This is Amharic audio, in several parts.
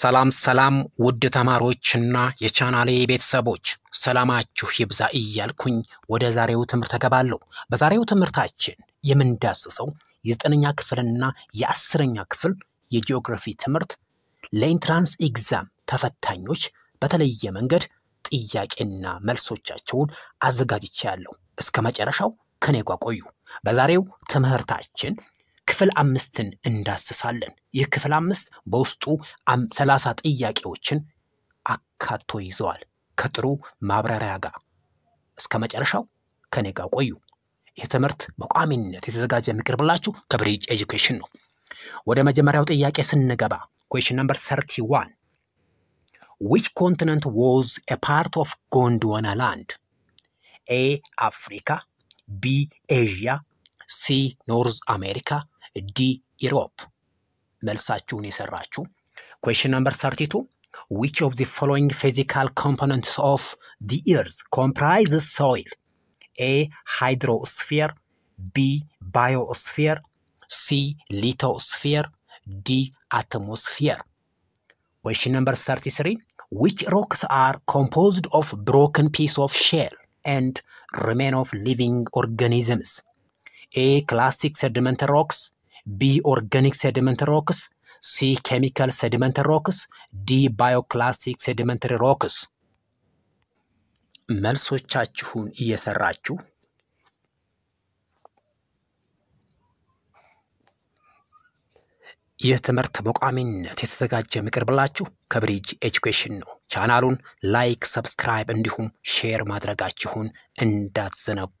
ሰላም ሰላም ውድ ተማሪዎችና የቻናሌ ቤተሰቦች ሰላማችሁ ይብዛ እያልኩኝ ወደ ዛሬው ትምህርት እገባለሁ። በዛሬው ትምህርታችን የምንዳስሰው የዘጠነኛ ክፍልና የአስረኛ ክፍል የጂኦግራፊ ትምህርት ለኢንትራንስ ኤግዛም ተፈታኞች በተለየ መንገድ ጥያቄና መልሶቻቸውን አዘጋጅቻለሁ። እስከ መጨረሻው ከኔ ጋር ቆዩ። በዛሬው ትምህርታችን ክፍል አምስትን እንዳስሳለን። ይህ ክፍል አምስት በውስጡ ሰላሳ ጥያቄዎችን አካቶ ይዘዋል ከጥሩ ማብራሪያ ጋር። እስከ መጨረሻው ከኔ ጋር ቆዩ። ይህ ትምህርት በቋሚነት የተዘጋጀ የሚቀርብላችሁ ከ Bridge Education ነው። ወደ መጀመሪያው ጥያቄ ስንገባ question number thirty one which continent was a part of Gondwana Land? A Africa፣ B Asia፣ C North America፣ D Europe። መልሳችሁን የሰራችሁ። question number 32 which of the following physical components of the earth comprises soil? A hydrosphere፣ B biosphere፣ C lithosphere፣ D atmosphere። question number 33 which rocks are composed of broken piece of shell and remain of living organisms? A clastic sedimentary rocks፣ B organic sedimentary rocks፣ C chemical sedimentary rocks፣ D bioclastic sedimentary rocks። መልሶቻችሁን እየሰራችሁ ይህ ትምህርት በቋሚነት የተዘጋጀ የሚቀርብላችሁ ከ Bridge Education ነው። ቻናሉን like፣ subscribe እንዲሁም share ማድረጋችሁን እንዳትዘነጉ።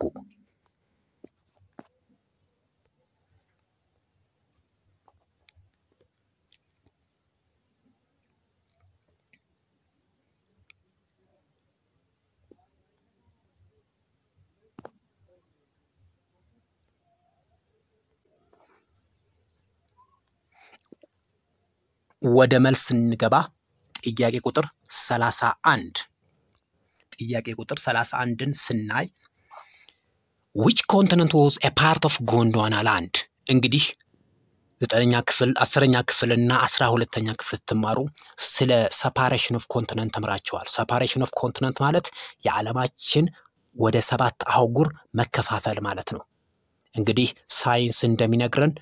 ወደ መልስ ስንገባ ጥያቄ ቁጥር 31 ጥያቄ ቁጥር 31ን ስናይ which continent was a part of Gondwana Land። እንግዲህ ዘጠነኛ ክፍል አስረኛ ክፍል እና አስራ ሁለተኛ ክፍል ስትማሩ ስለ separation of continent ተምራችኋል። separation of continent ማለት የዓለማችን ወደ ሰባት አህጉር መከፋፈል ማለት ነው። እንግዲህ ሳይንስ እንደሚነግረን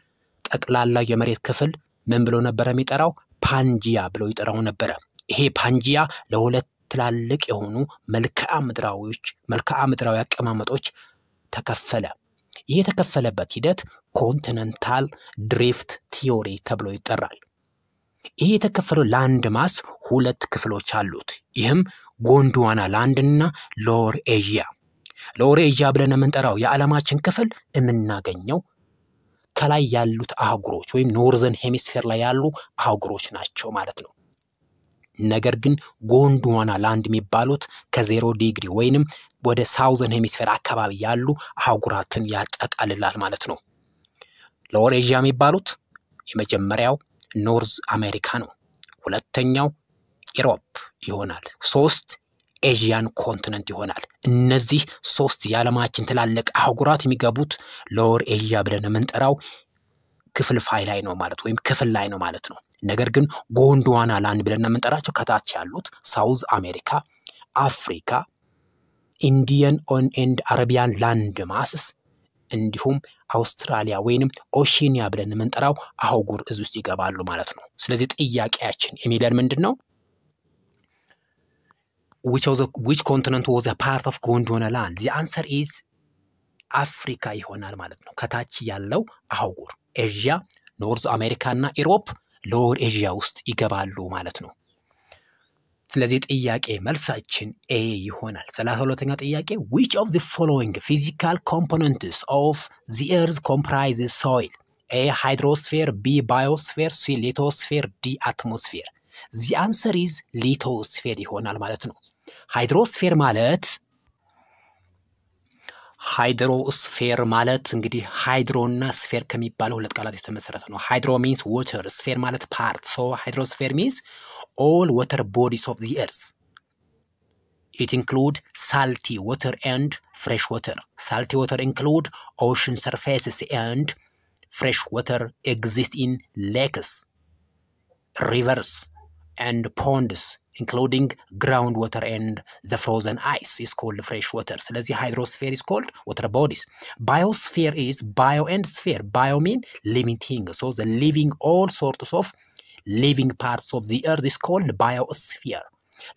ጠቅላላው የመሬት ክፍል ምን ብሎ ነበረ የሚጠራው? Pangaea ብሎ ይጠራው ነበረ። ይሄ Pangaea ለሁለት ትላልቅ የሆኑ መልክዓ ምድራዊዎች መልክዓ ምድራዊ አቀማመጦች ተከፈለ። ይህ የተከፈለበት ሂደት continental drift theory ተብሎ ይጠራል። ይህ የተከፈለው land mass ሁለት ክፍሎች አሉት። ይህም Gondwana Land እና Laurasia። Laurasia ብለን የምንጠራው የዓለማችን ክፍል የምናገኘው ከላይ ያሉት አህጉሮች ወይም northern hemisphere ላይ ያሉ አህጉሮች ናቸው ማለት ነው። ነገር ግን Gondwana Land የሚባሉት ከዜሮ ዲግሪ ወይንም ወደ southern hemisphere አካባቢ ያሉ አህጉራትን ያጠቃልላል ማለት ነው። Laurasia የሚባሉት የመጀመሪያው North America ነው። ሁለተኛው Europe ይሆናል። ሶስት Asian continent ይሆናል። እነዚህ ሶስት የዓለማችን ትላልቅ አህጉራት የሚገቡት Laurasia ብለን የምንጠራው ክፍልፋይ ላይ ነው ማለት ወይም ክፍል ላይ ነው ማለት ነው። ነገር ግን Gondwana Land ብለን የምንጠራቸው ከታች ያሉት South America፣ አፍሪካ፣ Indian ኦን and Arabian land masses እንዲሁም አውስትራሊያ ወይንም Oceania ብለን የምንጠራው አህጉር እዚህ ውስጥ ይገባሉ ማለት ነው። ስለዚህ ጥያቄያችን የሚለን ምንድን ነው? which continent was part of Gondwana Land the answer is Africa ይሆናል ማለት ነው። ከታች ያለው አህጉር Asia፣ North America እና Europe Laurasia ውስጥ ይገባሉ ማለት ነው። ስለዚህ ጥያቄ መልሳችን A ይሆናል። ሰላሳ ሁለተኛ ጥያቄ which of the following physical components of the earth comprises soil? A hydrosphere፣ B biosphere፣ C lithosphere፣ D atmosphere። the answer is lithosphere ይሆናል ማለት ነው። hydrosphere ማለት hydrosphere ማለት እንግዲህ hydro እና sphere ከሚባለው ሁለት ቃላት የተመሰረተ ነው። hydro means water፣ sphere ማለት part። so hydrosphere means all water bodies of the earth it include ሳልቲ ወተር ኤንድ ፍሬሽ ወተር። ሳልቲ ወተር ኢንክሉድ ኦሽን ሰርፌስስ ኤንድ ፍሬሽ ወተር ኤግዚስት ኢን ሌክስ ሪቨርስ and ponds including groundwater and the frozen ice is called fresh water ስለዚህ hydrosphere is called water bodies biosphere is bio and sphere bio mean living thing so the living all sorts of living parts of the earth is called biosphere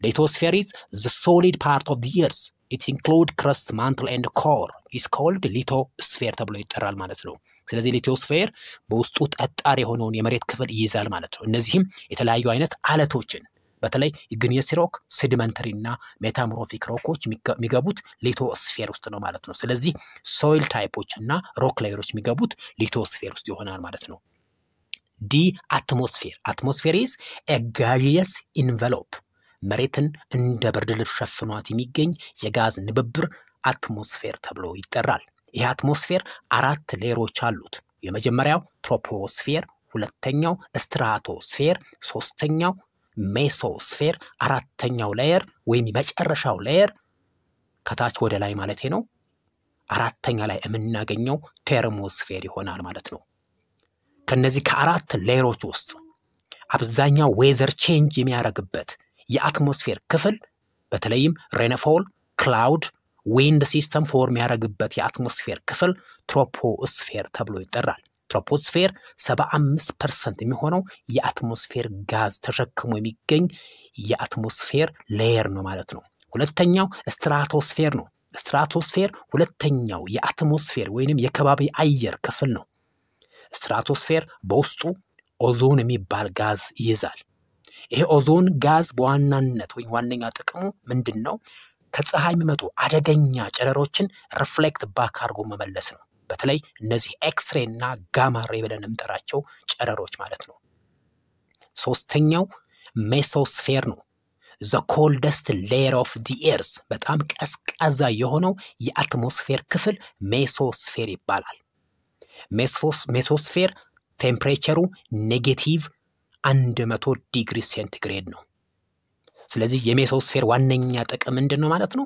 lithosphere is the solid part of the earth it include crust mantle and core is called lithosphere ተብሎ ይጠራል ማለት ነው ስለዚህ ሊቶስፌር በውስጡ ጠጣር የሆነውን የመሬት ክፍል ይይዛል ማለት ነው እነዚህም የተለያዩ አይነት አለቶችን በተለይ igneous rock sedimentary እና metamorphic rock ኦች የሚገቡት lithosphere ውስጥ ነው ማለት ነው። ስለዚህ soil type ኦች እና rock layer ኦች የሚገቡት lithosphere ውስጥ ይሆናል ማለት ነው። D atmosphere atmosphere is a gaseous envelope መሬትን እንደ ብርድ ልብስ ሸፍኗት የሚገኝ የጋዝ ንብርብር atmosphere ተብሎ ይጠራል። ይህ atmosphere አራት layer ኦች አሉት። የመጀመሪያው troposphere፣ ሁለተኛው stratosphere፣ ሶስተኛው mesosphere አራተኛው layer ወይም የመጨረሻው layer ከታች ወደ ላይ ማለት ነው። አራተኛ ላይ የምናገኘው thermosphere ይሆናል ማለት ነው። ከነዚህ ከአራት layer ኦች ውስጥ አብዛኛው weather change የሚያደርግበት የ atmosphere ክፍል በተለይም rainfall፣ cloud፣ wind system form ያደረግበት የ atmosphere ክፍል troposphere ተብሎ ይጠራል። troposphere 75 percent የሚሆነው የ atmosphere ጋዝ ተሸክሞ የሚገኝ የ atmosphere layer ነው ማለት ነው። ሁለተኛው stratosphere ነው። stratosphere ሁለተኛው የ atmosphere ወይንም የከባቢ አየር ክፍል ነው። stratosphere በውስጡ ኦዞን የሚባል ጋዝ ይይዛል። ይሄ ኦዞን ጋዝ በዋናነት ወይም ዋነኛ ጥቅሙ ምንድን ነው? ከፀሐይ የሚመጡ አደገኛ ጨረሮችን reflect back አድርጎ መመለስ ነው። በተለይ እነዚህ ኤክስሬ እና gamma ray ብለን የምንጠራቸው ጨረሮች ማለት ነው። ሶስተኛው mesosphere ነው። the coldest layer of the earth በጣም ቀዝቃዛ የሆነው የ atmosphere ክፍል mesosphere ይባላል። mesosphere temperature ኡ negative አንድ መቶ ዲግሪ ሴንቲግሬድ ነው። ስለዚህ የ mesosphere ዋነኛ ጥቅም ምንድን ነው ማለት ነው?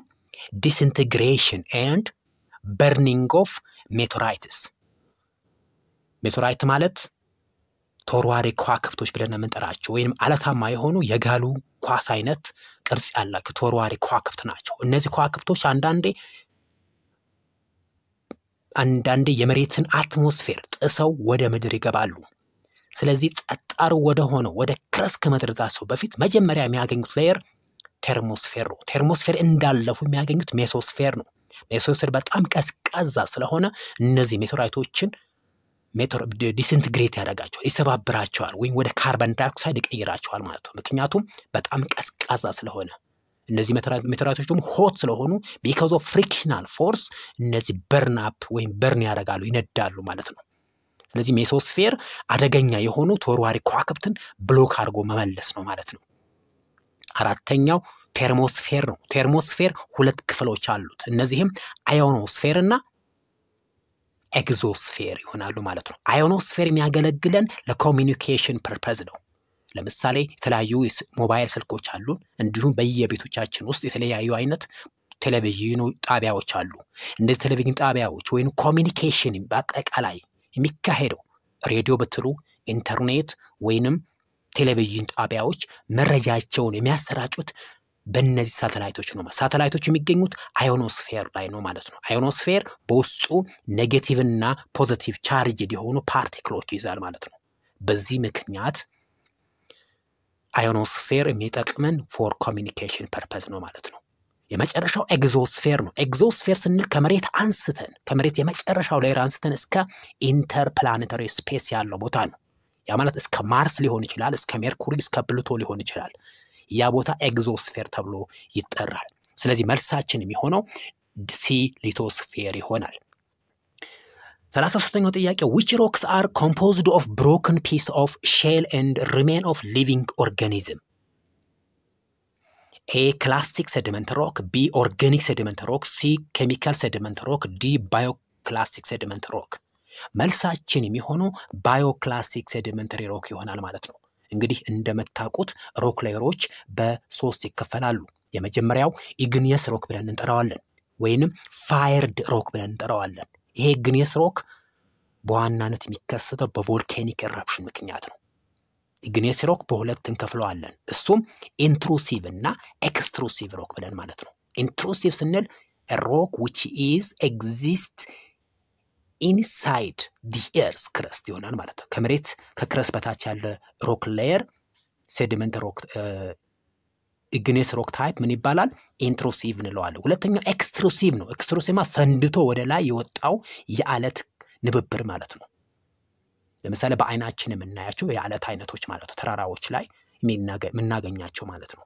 disintegration and burning of meteorites meteorite ማለት ተወርዋሪ ከዋክብቶች ብለን የምንጠራቸው ወይም አለታማ የሆኑ የጋሉ ኳስ አይነት ቅርጽ ያላቸው ተወርዋሪ ከዋክብት ናቸው። እነዚህ ከዋክብቶች አንዳንዴ አንዳንዴ የመሬትን atmosphere ጥሰው ወደ ምድር ይገባሉ። ስለዚህ ጠጣሩ ወደ ሆነው ወደ crust ከመድረሳቸው በፊት መጀመሪያ የሚያገኙት layer thermosphere ነው። thermosphere እንዳለፉ የሚያገኙት mesosphere ነው። mesosphere በጣም ቀዝቃዛ ስለሆነ እነዚህ meteorite ኦችን disintegrate ያደርጋቸዋል፣ ይሰባብራቸዋል፣ ወይም ወደ carbon dioxide ይቀይራቸዋል ማለት ነው። ምክንያቱም በጣም ቀዝቃዛ ስለሆነ እነዚህ meteorite ኦች ደግሞ hot ስለሆኑ because of frictional force እነዚህ burn up ወይም burn ያደርጋሉ፣ ይነዳሉ ማለት ነው። ስለዚህ mesosphere አደገኛ የሆኑ ተወርዋሪ ከዋክብትን block አድርጎ መመለስ ነው ማለት ነው። አራተኛው thermosphere ነው። thermosphere ሁለት ክፍሎች አሉት። እነዚህም ionosphere እና exosphere ይሆናሉ ማለት ነው። ionosphere የሚያገለግለን ለ communication purpose ነው። ለምሳሌ የተለያዩ ሞባይል ስልኮች አሉን። እንዲሁም በየቤቶቻችን ውስጥ የተለያዩ አይነት ቴሌቪዥኑ ጣቢያዎች አሉ። እነዚህ ቴሌቪዥን ጣቢያዎች ወይም communication በአጠቃላይ የሚካሄደው ሬዲዮ ብትሉ ኢንተርኔት ወይንም ቴሌቪዥን ጣቢያዎች መረጃቸውን የሚያሰራጩት በእነዚህ ሳተላይቶች ነው። ሳተላይቶች የሚገኙት ionosphere ላይ ነው ማለት ነው። ionosphere በውስጡ negative እና positive charged የሆኑ particle ኦች ይዛል ማለት ነው። በዚህ ምክንያት ionosphere የሚጠቅመን for communication purpose ነው ማለት ነው። የመጨረሻው exosphere ነው። exosphere ስንል ከመሬት አንስተን ከመሬት የመጨረሻው layer አንስተን እስከ interplanetary space ያለው ቦታ ነው። ያ ማለት እስከ ማርስ ሊሆን ይችላል፣ እስከ ሜርኩሪ፣ እስከ ፕሉቶ ሊሆን ይችላል። ያ ቦታ exosphere ተብሎ ይጠራል። ስለዚህ መልሳችን የሚሆነው C lithosphere ይሆናል። ሰላሳ ሶስተኛው ጥያቄ which rocks are composed of broken piece of shell and remain of living organism A clastic sediment rock፣ B organic sediment rock፣ C chemical sediment rock፣ D bioclastic sediment rock። መልሳችን የሚሆነው bioclastic sedimentary rock ይሆናል ማለት ነው። እንግዲህ እንደምታውቁት rock layer ኦች በሶስት ይከፈላሉ። የመጀመሪያው igneous rock ብለን እንጠራዋለን፣ ወይንም fired rock ብለን እንጠራዋለን። ይሄ igneous rock በዋናነት የሚከሰተው በ volcanic eruption ምክንያት ነው። igneous rock በሁለት እንከፍለዋለን። እሱም intrusive እና extrusive rock ብለን ማለት ነው። intrusive ስንል rock which is exist inside the earth's crust ይሆናል ማለት ነው። ከመሬት ከ crust በታች ያለ rock layer sediment rock igneous rock type ምን ይባላል? intrusive እንለዋለን። ሁለተኛው extrusive ነው። extrusive ፈንድቶ ወደ ላይ የወጣው የአለት ንብብር ማለት ነው። ለምሳሌ በአይናችን የምናያቸው የአለት አይነቶች ማለት ነው። ተራራዎች ላይ የምናገኛቸው ማለት ነው።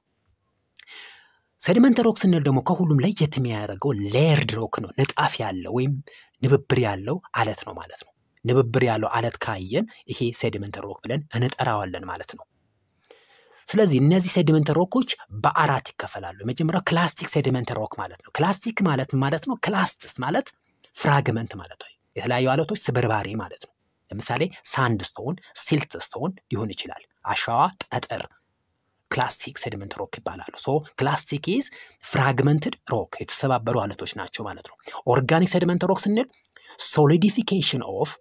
sediment rock ስንል ደግሞ ከሁሉም ለየት የሚያደርገው layered rock ነው። ንጣፍ ያለው ወይም ንብብር ያለው አለት ነው ማለት ነው። ንብብር ያለው አለት ካየን ይሄ sediment rock ብለን እንጠራዋለን ማለት ነው። ስለዚህ እነዚህ sediment rock ኦች በአራት ይከፈላሉ። የመጀመሪያው clastic sediment rock ማለት ነው። clastic ማለት ማለት ነው clasts ማለት fragment ማለት ነው። የተለያዩ አለቶች ስብርባሪ ማለት ነው። ለምሳሌ sandstone፣ siltstone ሊሆን ይችላል። አሸዋ፣ ጠጠር clastic sediment rock ይባላሉ። so clastic is fragmented rock የተሰባበሩ አለቶች ናቸው ማለት ነው። organic sediment rock ስንል solidification of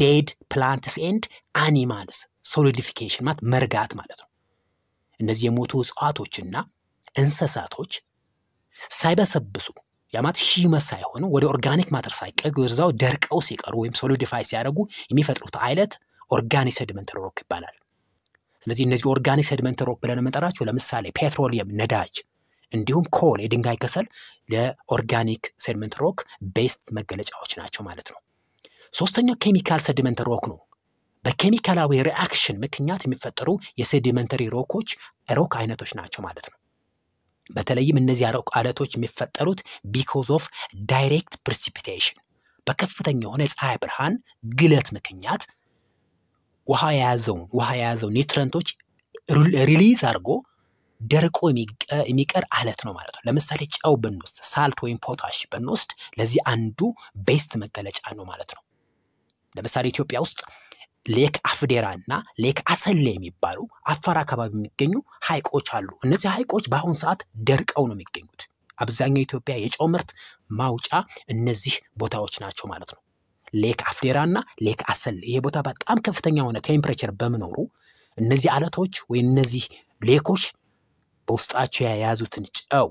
dead plants and animals solidification ማለት መርጋት ማለት ነው። እነዚህ የሞቱ እጽዋቶችና እንስሳቶች ሳይበሰብሱ ያ ማለት humus ሳይሆኑ ወደ organic matter ሳይቀየሩ እዛው ደርቀው ሲቀሩ ወይም solidify ሲያደርጉ የሚፈጥሩት አይነት organic sediment rock ይባላል። ስለዚህ እነዚህ organic sediment rock ብለን የምንጠራቸው ለምሳሌ ፔትሮሊየም፣ ነዳጅ እንዲሁም coal፣ የድንጋይ ከሰል ለ organic sediment rock best መገለጫዎች ናቸው ማለት ነው። ሶስተኛው chemical sediment rock ነው። በኬሚካላዊ reaction ምክንያት የሚፈጠሩ የ sedimentary rock ኦች rock አይነቶች ናቸው ማለት ነው። በተለይም እነዚህ አለቶች የሚፈጠሩት because of direct precipitation በከፍተኛ የሆነ የፀሐይ ብርሃን ግለት ምክንያት ውሃ የያዘውን ውሃ የያዘው nutrient ኦች release አድርጎ ደርቆ የሚቀር አለት ነው ማለት ነው። ለምሳሌ ጨው ብንወስድ salt ወይም potash ብንወስድ ለዚህ አንዱ best መገለጫ ነው ማለት ነው። ለምሳሌ ኢትዮጵያ ውስጥ Lake አፍዴራ እና Lake አሰሌ የሚባሉ አፋር አካባቢ የሚገኙ ሐይቆች አሉ። እነዚህ ሐይቆች በአሁኑ ሰዓት ደርቀው ነው የሚገኙት። አብዛኛው የኢትዮጵያ የጨው ምርት ማውጫ እነዚህ ቦታዎች ናቸው ማለት ነው። Lake አፍዴራ እና Lake አሰሌ ይሄ ቦታ በጣም ከፍተኛ የሆነ temperature በመኖሩ እነዚህ አለቶች ወይም እነዚህ lake ኦች በውስጣቸው የያዙትን ጨው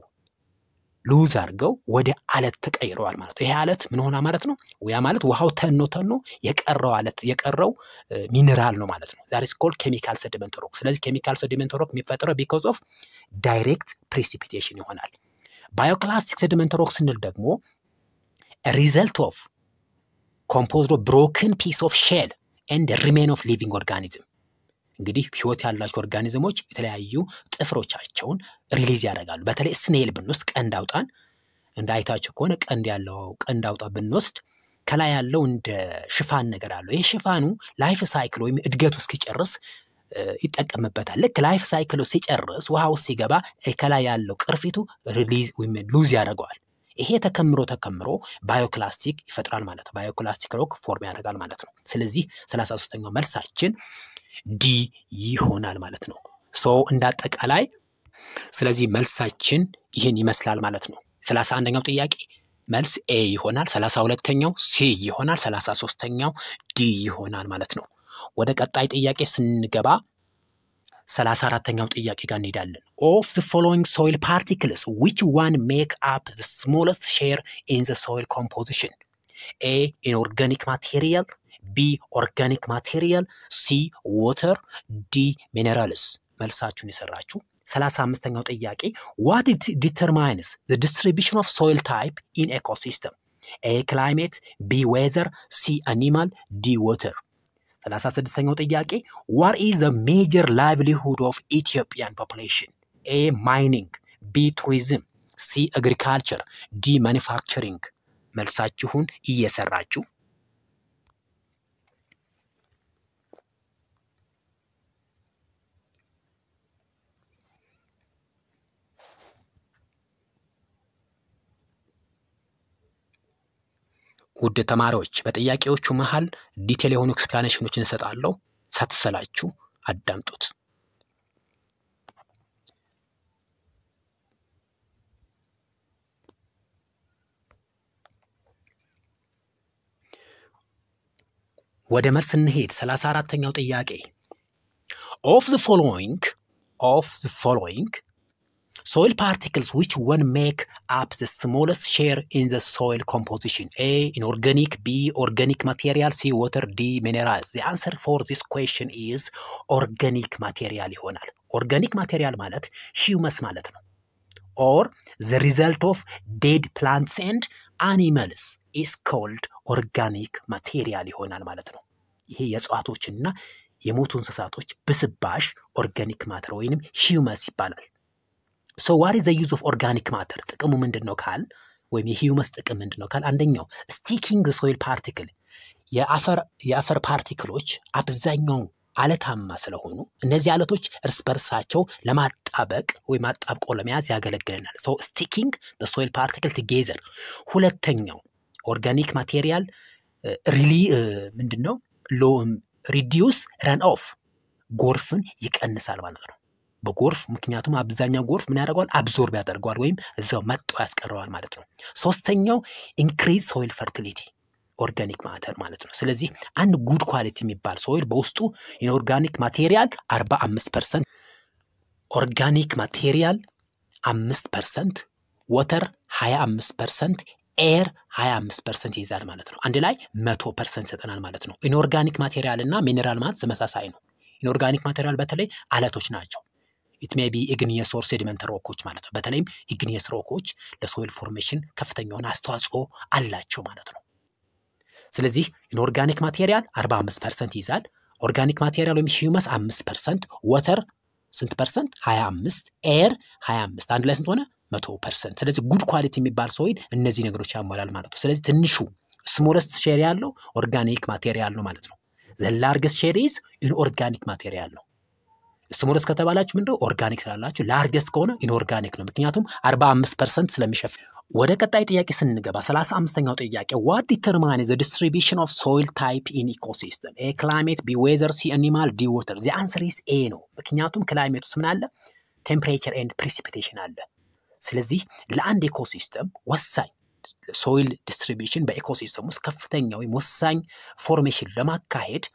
loose አድርገው ወደ አለት ተቀይረዋል ማለት ነው። ይሄ አለት ምን ሆና ማለት ነው? ያ ማለት ውሃው ተኖ ተኖ የቀረው አለት የቀረው ሚኔራል ነው ማለት ነው። that is called chemical sediment rock። ስለዚህ chemical sediment rock የሚፈጠረው because of direct precipitation ይሆናል። bioclastic sediment rock ስንል ደግሞ result of composed of broken piece of shell and remain of living organism እንግዲህ ህይወት ያላቸው organism ኦች የተለያዩ ጥፍሮቻቸውን release ያደርጋሉ። በተለይ snail ብንወስድ ቀንድ አውጣን እንደ አይታችሁ ከሆነ ቀንድ ያለው ቀንድ አውጣ ብንወስድ ከላይ ያለው እንደ ሽፋን ነገር አለው። ይህ ሽፋኑ life cycle ወይም እድገቱ እስኪጨርስ ይጠቀምበታል። ልክ life cycle ኡ ሲጨርስ ውሃ ውስጥ ሲገባ ከላይ ያለው ቅርፊቱ release ወይም loose ያደርገዋል። ይሄ ተከምሮ ተከምሮ bioclastic ይፈጥራል ማለት ነው። bioclastic rock form ያደርጋል ማለት ነው። ስለዚህ ሰላሳ ሶስተኛው መልሳችን D ይሆናል ማለት ነው። so እንደ አጠቃላይ ስለዚህ መልሳችን ይህን ይመስላል ማለት ነው። ሰላሳ አንደኛው ጥያቄ መልስ A ይሆናል። ሰላሳ ሁለተኛው C ይሆናል። ሰላሳ ሶስተኛው D ይሆናል ማለት ነው። ወደ ቀጣይ ጥያቄ ስንገባ ሰላሳ አራተኛው ጥያቄ ጋር እንሄዳለን። of the following soil particles which one make up the smallest share in the soil composition A inorganic material B organic material C water D minerals። መልሳችሁን የሰራችሁ ሰላሳ አምስተኛው ጥያቄ what determines the distribution of soil type in ecosystem A climate B weather C animal D water። ሰላሳ ስድስተኛው ጥያቄ what is the major livelihood of Ethiopian population A mining B tourism C agriculture D manufacturing። መልሳችሁን እየሰራችሁ ውድ ተማሪዎች በጥያቄዎቹ መሃል detail የሆኑ explanation ኦችን እሰጣለሁ። ሳትሰላችሁ አዳምጡት። ወደ መልስ እንሄድ። ሰላሳ አራተኛው ጥያቄ of the following of the following soil particles which one make up the smallest share in the soil composition a inorganic b organic material c water d minerals the answer for this question is organic material ይሆናል organic material ማለት humus ማለት ነው or the result of dead plants and animals is called organic material ይሆናል ማለት ነው ይሄ የእጽዋቶችና የሞቱ እንስሳቶች ብስባሽ ኦርጋኒክ ማተር ወይንም ሂውመስ ይባላል so what the use of organic matter ጥቅሙ ምንድን ነው ካል? ወይም የ humus ጥቅም ምንድን ነው ካል? አንደኛው sticking soil particle። የአፈር particle ኦች አብዛኛው አለታማ ስለሆኑ እነዚህ አለቶች እርስ በርሳቸው ለማጣበቅ ወይም አጣብቆ ለመያዝ ያገለግለናል። so sticking soil particle together ሁለተኛው organic material really ምንድን ነው reduce run off ጎርፍን ይቀንሳል ማለት ነው በጎርፍ ምክንያቱም አብዛኛው ጎርፍ ምን ያደርገዋል? absorb ያደርገዋል ወይም እዛው መጦ ያስቀረዋል ማለት ነው። ሶስተኛው increase soil fertility organic matter ማለት ነው። ስለዚህ አንድ good quality የሚባል soil በውስጡ inorganic material 45 percent organic material አምስት percent water 25 percent air 25 percent ይይዛል ማለት ነው። አንድ ላይ መቶ percent ይሰጠናል ማለት ነው። inorganic material እና ሚኔራል ማለት ተመሳሳይ ነው። inorganic material በተለይ አለቶች ናቸው it may be igneous or sediment rock ኦች ማለት ነው. በተለይም igneous rock ኦች ለ soil formation ከፍተኛ የሆነ አስተዋጽኦ አላቸው ማለት ነው። ስለዚህ inorganic material 45 percent ይይዛል። organic material ወይም humus 5 percent water ስንት percent? 25 air 25 አንድ ላይ ስንት ሆነ? መቶ percent። ስለዚህ good quality የሚባል soil እነዚህ ነገሮች ያሟላል ማለት ነው። ስለዚህ ትንሹ smallest share ያለው organic material ነው ማለት ነው። the largest share is inorganic material ነው smallest ከተባላችሁ ምንድነው? organic ስላላችሁ largest ከሆነ inorganic ነው። ምክንያቱም 45 percent ስለሚሸፍን ወደ ቀጣይ ጥያቄ ስንገባ 35ኛው ጥያቄ what determine the distribution of soil type in ecosystem A climate B weather C animal D water the answer is A ነው። ምክንያቱም climate ውስጥ ምን አለ? temperature and precipitation አለ። ስለዚህ ለአንድ ecosystem ወሳኝ soil distribution በ ecosystem ውስጥ ከፍተኛ ወይም ወሳኝ formation ለማካሄድ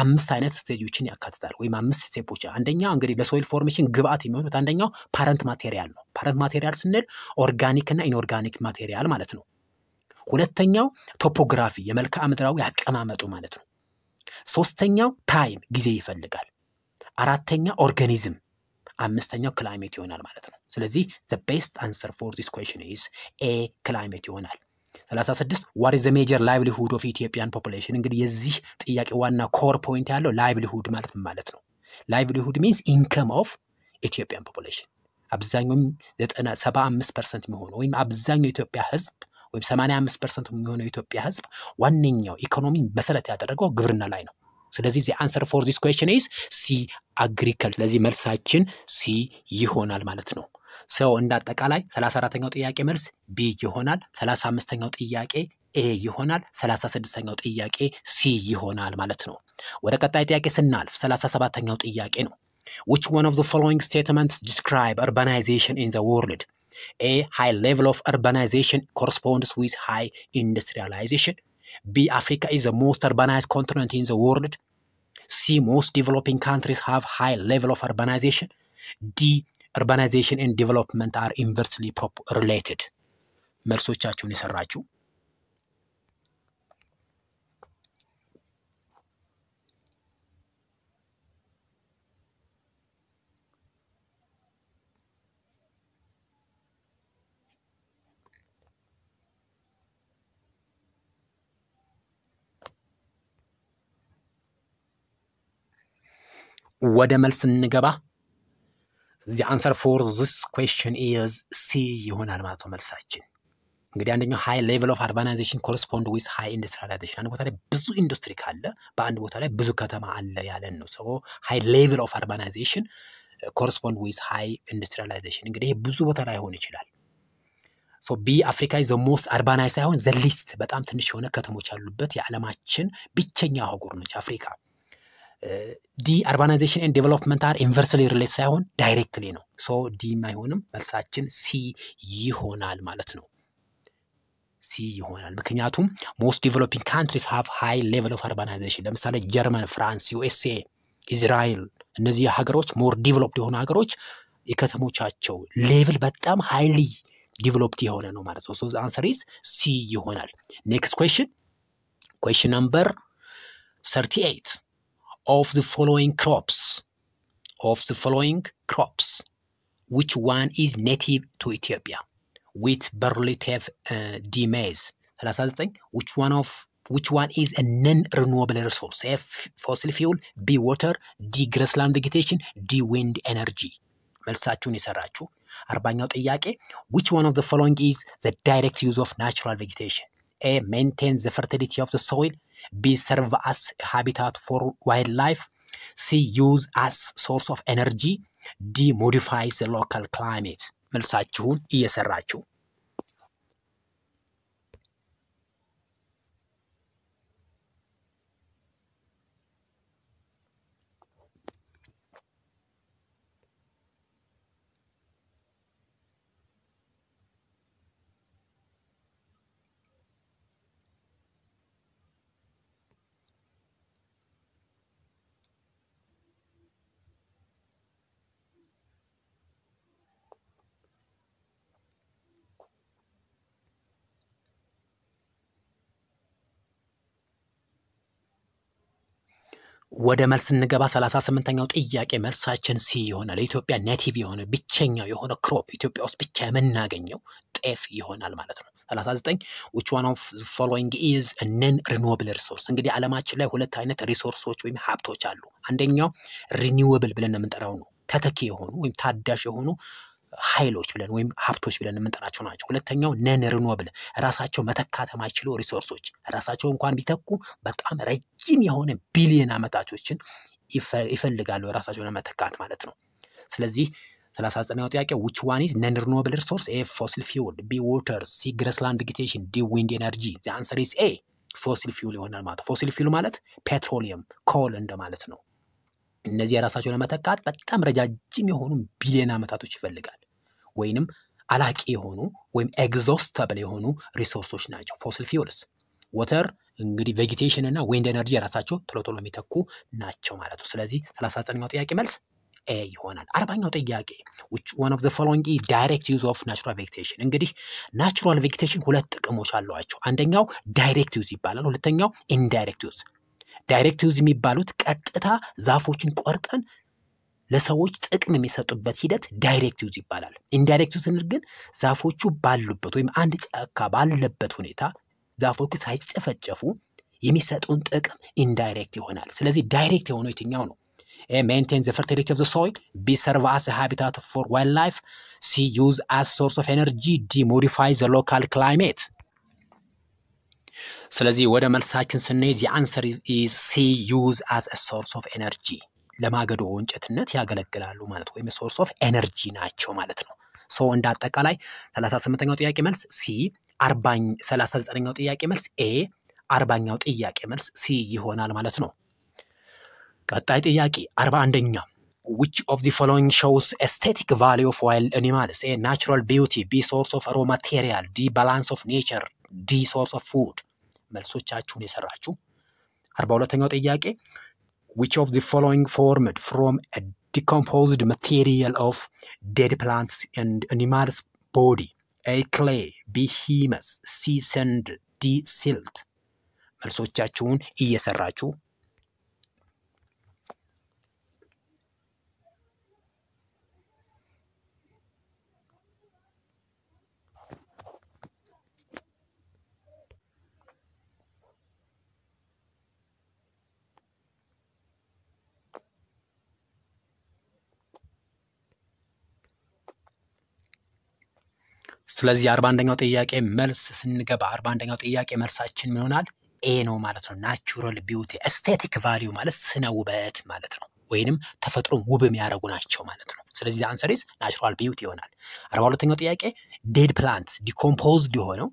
አምስት አይነት stage ኦችን ያካትታል ወይም አምስት step ኦች። አንደኛ እንግዲህ ለ soil formation ግብአት የሚሆኑት አንደኛው parent material ነው። parent material ስንል organic እና inorganic material ማለት ነው። ሁለተኛው topography የመልክዓ ምድራዊ አቀማመጡ ማለት ነው። ሶስተኛው time ጊዜ ይፈልጋል። አራተኛ organism አምስተኛው climate ይሆናል ማለት ነው። ስለዚህ the best answer for this question is A climate ይሆናል 36 what the major livelihood of Ethiopian population እንግዲህ የዚህ ጥያቄ ዋና core point ያለው livelihood ማለት ምን ማለት ነው? livelihood means income of Ethiopian population አብዛኛውም 75 percent የሚሆነው ወይም አብዛኛው የኢትዮጵያ ህዝብ ወይም 85 percent የሚሆነው የኢትዮጵያ ህዝብ ዋነኛው ኢኮኖሚ መሰረት ያደረገው ግብርና ላይ ነው ስለዚህ ዚ አንሰር ፎር ዲስ ኩዌሽን ኢዝ ሲ አግሪከልቸር ስለዚህ መልሳችን ሲ ይሆናል ማለት ነው ሰው እንደ አጠቃላይ 34ተኛው ጥያቄ መልስ ቢ ይሆናል 35ተኛው ጥያቄ ኤ ይሆናል 36ተኛው ጥያቄ ሲ ይሆናል ማለት ነው ወደ ቀጣይ ጥያቄ ስናልፍ 37ተኛው ጥያቄ ነው which one of the following statements describe urbanization in the world a high level of urbanization corresponds with high industrialization b africa is the most urbanized continent in the world c most developing countries have high level of urbanization d urbanization and development are inversely related መልሶቻችሁን የሰራችሁ ወደ መልስ እንገባ? the answer for this question is C ይሆናል ማለት ነው መልሳችን። እንግዲህ አንደኛው high level of urbanization correspond with high industrialization አንድ ቦታ ላይ ብዙ ኢንዱስትሪ ካለ በአንድ ቦታ ላይ ብዙ ከተማ አለ ያለን ነው። so high level of urbanization correspond with high industrialization እንግዲህ ብዙ ቦታ ላይ ሆን ይችላል so B አፍሪካ the most urbanized ሳይሆን the least በጣም ትንሽ የሆነ ከተሞች ያሉበት የዓለማችን ብቸኛ አህጉር ነች አፍሪካ D urbanization and development are inversely related ሳይሆን directly ነው። so D አይሆንም መልሳችን ሲ ይሆናል ማለት ነው። ሲ ይሆናል። ምክንያቱም most developing countries have high level of urbanization ለምሳሌ ጀርመን ፍራንስ USA ኢዝራኤል እነዚህ ሀገሮች more developed የሆኑ ሀገሮች የከተሞቻቸው level በጣም highly developed የሆነ ነው ማለት ነው። so answer is C ይሆናል። next question question number 38 of the following crops of the following crops which one is native to ኢትዮጵያ wheat barley teff D maize 39 which one of which one is non renewable resource A fossil fuel B water C grassland vegetation D wind energy መልሳችሁን የሰራችሁ። አርባኛው ጥያቄ which one of the following is the direct use of natural vegetation A maintain the fertility of the soil B serve as habitat for wild life C use as source of energy D modify the local climate መልሳችሁን እየሰራችሁ ወደ መልስ እንገባ። ሰላሳ ስምንተኛው ጥያቄ መልሳችን C ይሆናል። የኢትዮጵያ native የሆነ ብቸኛው የሆነ crop ኢትዮጵያ ውስጥ ብቻ የምናገኘው ጤፍ ይሆናል ማለት ነው። ሰላሳ ዘጠኝ which one of following is non renewable resource። እንግዲህ ዓለማችን ላይ ሁለት አይነት resource ኦች ወይም ሀብቶች አሉ። አንደኛው renewable ብለን የምንጠራው ነው፣ ተተኪ የሆኑ ወይም ታዳሽ የሆኑ ኃይሎች ብለን ወይም ሀብቶች ብለን የምንጠራቸው ናቸው። ሁለተኛው non renewable ራሳቸው መተካት የማይችሉ resource ኦች። ራሳቸው እንኳን ቢተኩ በጣም ረጅም የሆነ ቢሊየን ዓመታቶችን ይፈልጋሉ ራሳቸው ለመተካት ማለት ነው። ስለዚህ ሰላሳ ዘጠነኛው ጥያቄ which one is non renewable resource A fossil fuel B water C grassland vegetation D wind energy the answer is A fossil fuel ይሆናል ማለት fossil fuel ማለት petroleum coal እንደማለት ነው። እነዚህ የራሳቸው ለመተካት በጣም ረጃጅም የሆኑ ቢሊዮን ዓመታቶች ይፈልጋል ወይንም አላቂ የሆኑ ወይም exhaustible የሆኑ resource ኦች ናቸው። fossil fuels water እንግዲህ vegetation እና wind energy የራሳቸው ቶሎ ቶሎ የሚተኩ ናቸው ማለት ነው። ስለዚህ ሰላሳ ዘጠነኛው ጥያቄ መልስ A ይሆናል። አርባኛው ጥያቄ which one of the following is direct use of natural vegetation። እንግዲህ natural vegetation ሁለት ጥቅሞች አሏቸው። አንደኛው direct use ይባላል። ሁለተኛው indirect use direct use የሚባሉት ቀጥታ ዛፎችን ቆርጠን ለሰዎች ጥቅም የሚሰጡበት ሂደት direct use ይባላል። indirect use ስንል ግን ዛፎቹ ባሉበት ወይም አንድ ጫካ ባለበት ሁኔታ ዛፎቹ ሳይጨፈጨፉ የሚሰጡን ጥቅም indirect ይሆናል። ስለዚህ direct የሆነው የትኛው ነው? maintain the fertility of the soil B serve as habitat for wild life C use as source of energy D modify the local climate ስለዚህ ወደ መልሳችን ስንሄድ the answer is C use as source of energy ለማገዶ እንጨትነት ያገለግላሉ ማለት ወይም source of energy ናቸው ማለት ነው። so እንደ አጠቃላይ 38ኛው ጥያቄ መልስ ሲ፣ 39ኛው ጥያቄ መልስ A፣ አርባኛው ጥያቄ መልስ C ይሆናል ማለት ነው። ቀጣይ ጥያቄ 41ኛ which of the following shows aesthetic value of wild animals a natural beauty b source of raw material d balance of nature d source of food መልሶቻችሁን የሰራችሁ አርባ ሁለተኛው ጥያቄ which of the following formed from a decomposed material of dead plants and animals body a clay b humus c sand d silt መልሶቻችሁን እየሰራችሁ ስለዚህ አርባ አንደኛው ጥያቄ መልስ ስንገባ አርባ አንደኛው ጥያቄ መልሳችን ምን ይሆናል? A ነው ማለት ነው። natural beauty aesthetic value ማለት ስነ ውበት ማለት ነው። ወይንም ተፈጥሮን ውብ የሚያደርጉ ናቸው ማለት ነው። ስለዚህ answer is natural beauty ይሆናል። አርባ ሁለተኛው ጥያቄ dead plants decomposed የሆነው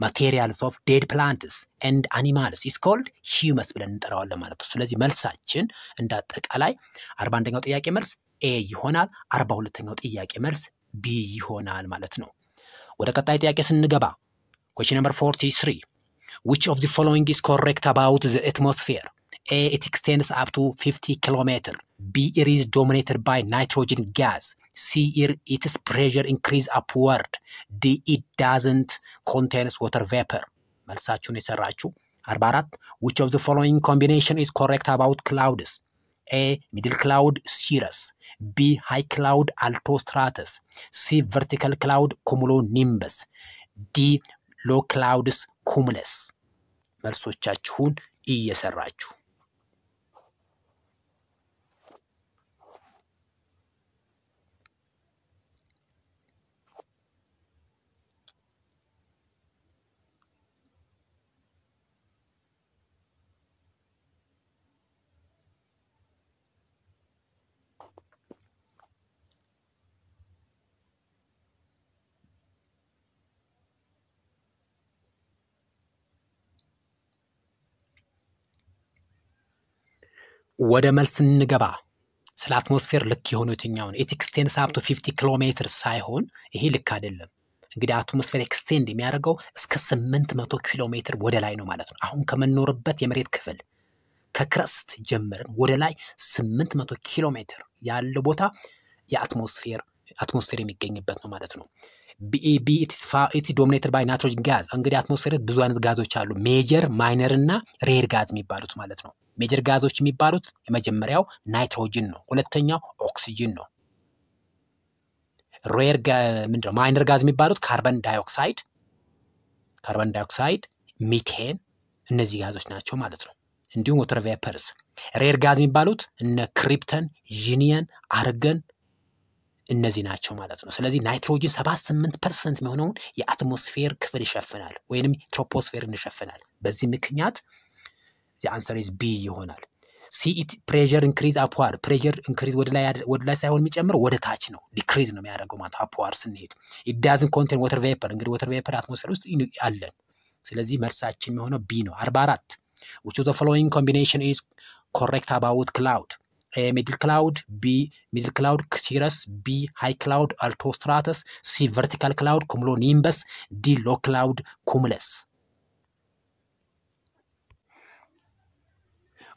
materials of dead plants and animals is called humus ብለን እንጠራዋለን ማለት ነው። ስለዚህ መልሳችን እንደ አጠቃላይ አርባ አንደኛው ጥያቄ መልስ A ይሆናል። አርባ ሁለተኛው ጥያቄ መልስ B ይሆናል ማለት ነው። ወደ ቀጣይ ጥያቄ ስንገባ question number 43 which of the following is correct about the atmosphere? A it extends up to 50 ኪሎ ሜትር B it is dominated by nitrogen gas C its pressure increase upward D it doesn't contains water vapor መልሳችሁን የሰራችሁ 44 which of the following combination is correct about clouds A. Middle cloud cirrus. B. High cloud altostratus. C. Vertical cloud cumulonimbus. D. Low clouds cumulus. መልሶቻችሁን እየሰራችሁ ወደ መልስ እንገባ። ስለ atmosphere ልክ የሆኑ የትኛውን it extends up to 50 ኪሎ ሜትር ሳይሆን ይሄ ልክ አይደለም። እንግዲህ atmosphere extend የሚያደርገው እስከ 800 ኪሎ ሜትር ወደ ላይ ነው ማለት ነው። አሁን ከምንኖርበት የመሬት ክፍል ከ crust ጀምረን ወደ ላይ 800 ኪሎ ሜትር ያለው ቦታ የ atmosphere atmosphere የሚገኝበት ነው ማለት ነው። B it dominated by nitrogen gas። እንግዲህ atmosphere ብዙ አይነት ጋዞች አሉ። major፣ minor እና rare gas የሚባሉት ማለት ነው። major ጋዞች የሚባሉት የመጀመሪያው ናይትሮጅን ነው። ሁለተኛው ኦክሲጅን ነው። rare ምንድነው? minor gas የሚባሉት carbon dioxide፣ carbon dioxide፣ methane እነዚህ ጋዞች ናቸው ማለት ነው። እንዲሁም water vapors። rare gas የሚባሉት እነ krypton፣ xenon፣ argon እነዚህ ናቸው ማለት ነው። ስለዚህ ናይትሮጅን 78 percent የሚሆነውን የ atmosphere ክፍል ይሸፍናል ወይንም troposphere ን ይሸፍናል። በዚህ ምክንያት answer is B ይሆናል። C pressure increase upward pressure increase ወደ ላይ ሳይሆን የሚጨምረው ወደ ታች ነው፣ decrease ነው የሚያደርገው ማለት upward ስንሄድ። it doesn't contain water vapor እንግዲህ water vapor atmosphere ውስጥ አለን። ስለዚህ መልሳችን የሚሆነው B ነው። 44 which of the following combination is correct about cloud A. Middle cloud B. Middle cloud cirrus B. High cloud altostratus C. Vertical cloud cumulonimbus D. Low cloud cumulus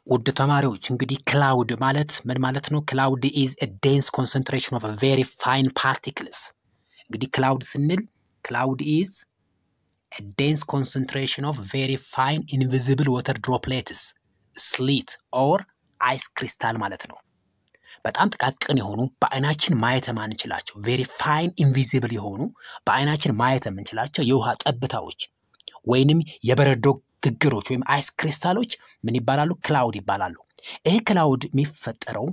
ውድ ተማሪዎች እንግዲህ cloud ማለት ምን ማለት ነው? cloud is dense concentration of very fine particles። እንግዲህ cloud ስንል cloud is dense concentration of very fine invisible water droplets sleet or ice crystal ማለት ነው። በጣም ጥቃቅን የሆኑ በአይናችን ማየት የማንችላቸው very fine invisible የሆኑ በአይናችን ማየት የምንችላቸው የውሃ ጠብታዎች ወይንም የበረዶ ግግሮች ወይም ice crystal ኦች ምን ይባላሉ? cloud ይባላሉ። ይህ cloud የሚፈጠረው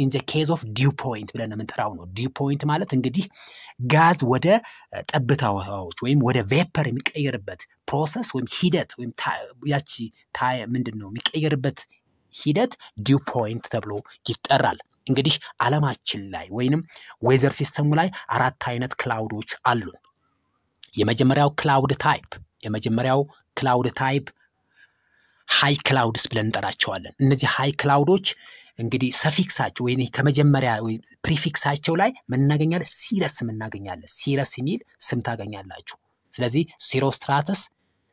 in case of dew point ብለን የምንጠራው ነው። dew point ማለት እንግዲህ ጋዝ ወደ ጠብታ ውሃዎች ወይም ወደ vapor የሚቀየርበት process ወይም ሂደት ወይም ያቺ ምንድን ነው የሚቀየርበት ሂደት dew point ተብሎ ይጠራል። እንግዲህ ዓለማችን ላይ ወይንም weather system ኡ ላይ አራት አይነት cloud ኦች አሉን። የመጀመሪያው cloud type የመጀመሪያው cloud type high clouds ብለን እንጠራቸዋለን። እነዚህ high cloud ኦች እንግዲህ suffix ኣቸው ወይ ከመጀመሪያ prefix ኣቸው ላይ ምን እናገኛለን? cirrus እናገኛለን። cirrus የሚል ስም ታገኛላችሁ። ስለዚህ cirrostratus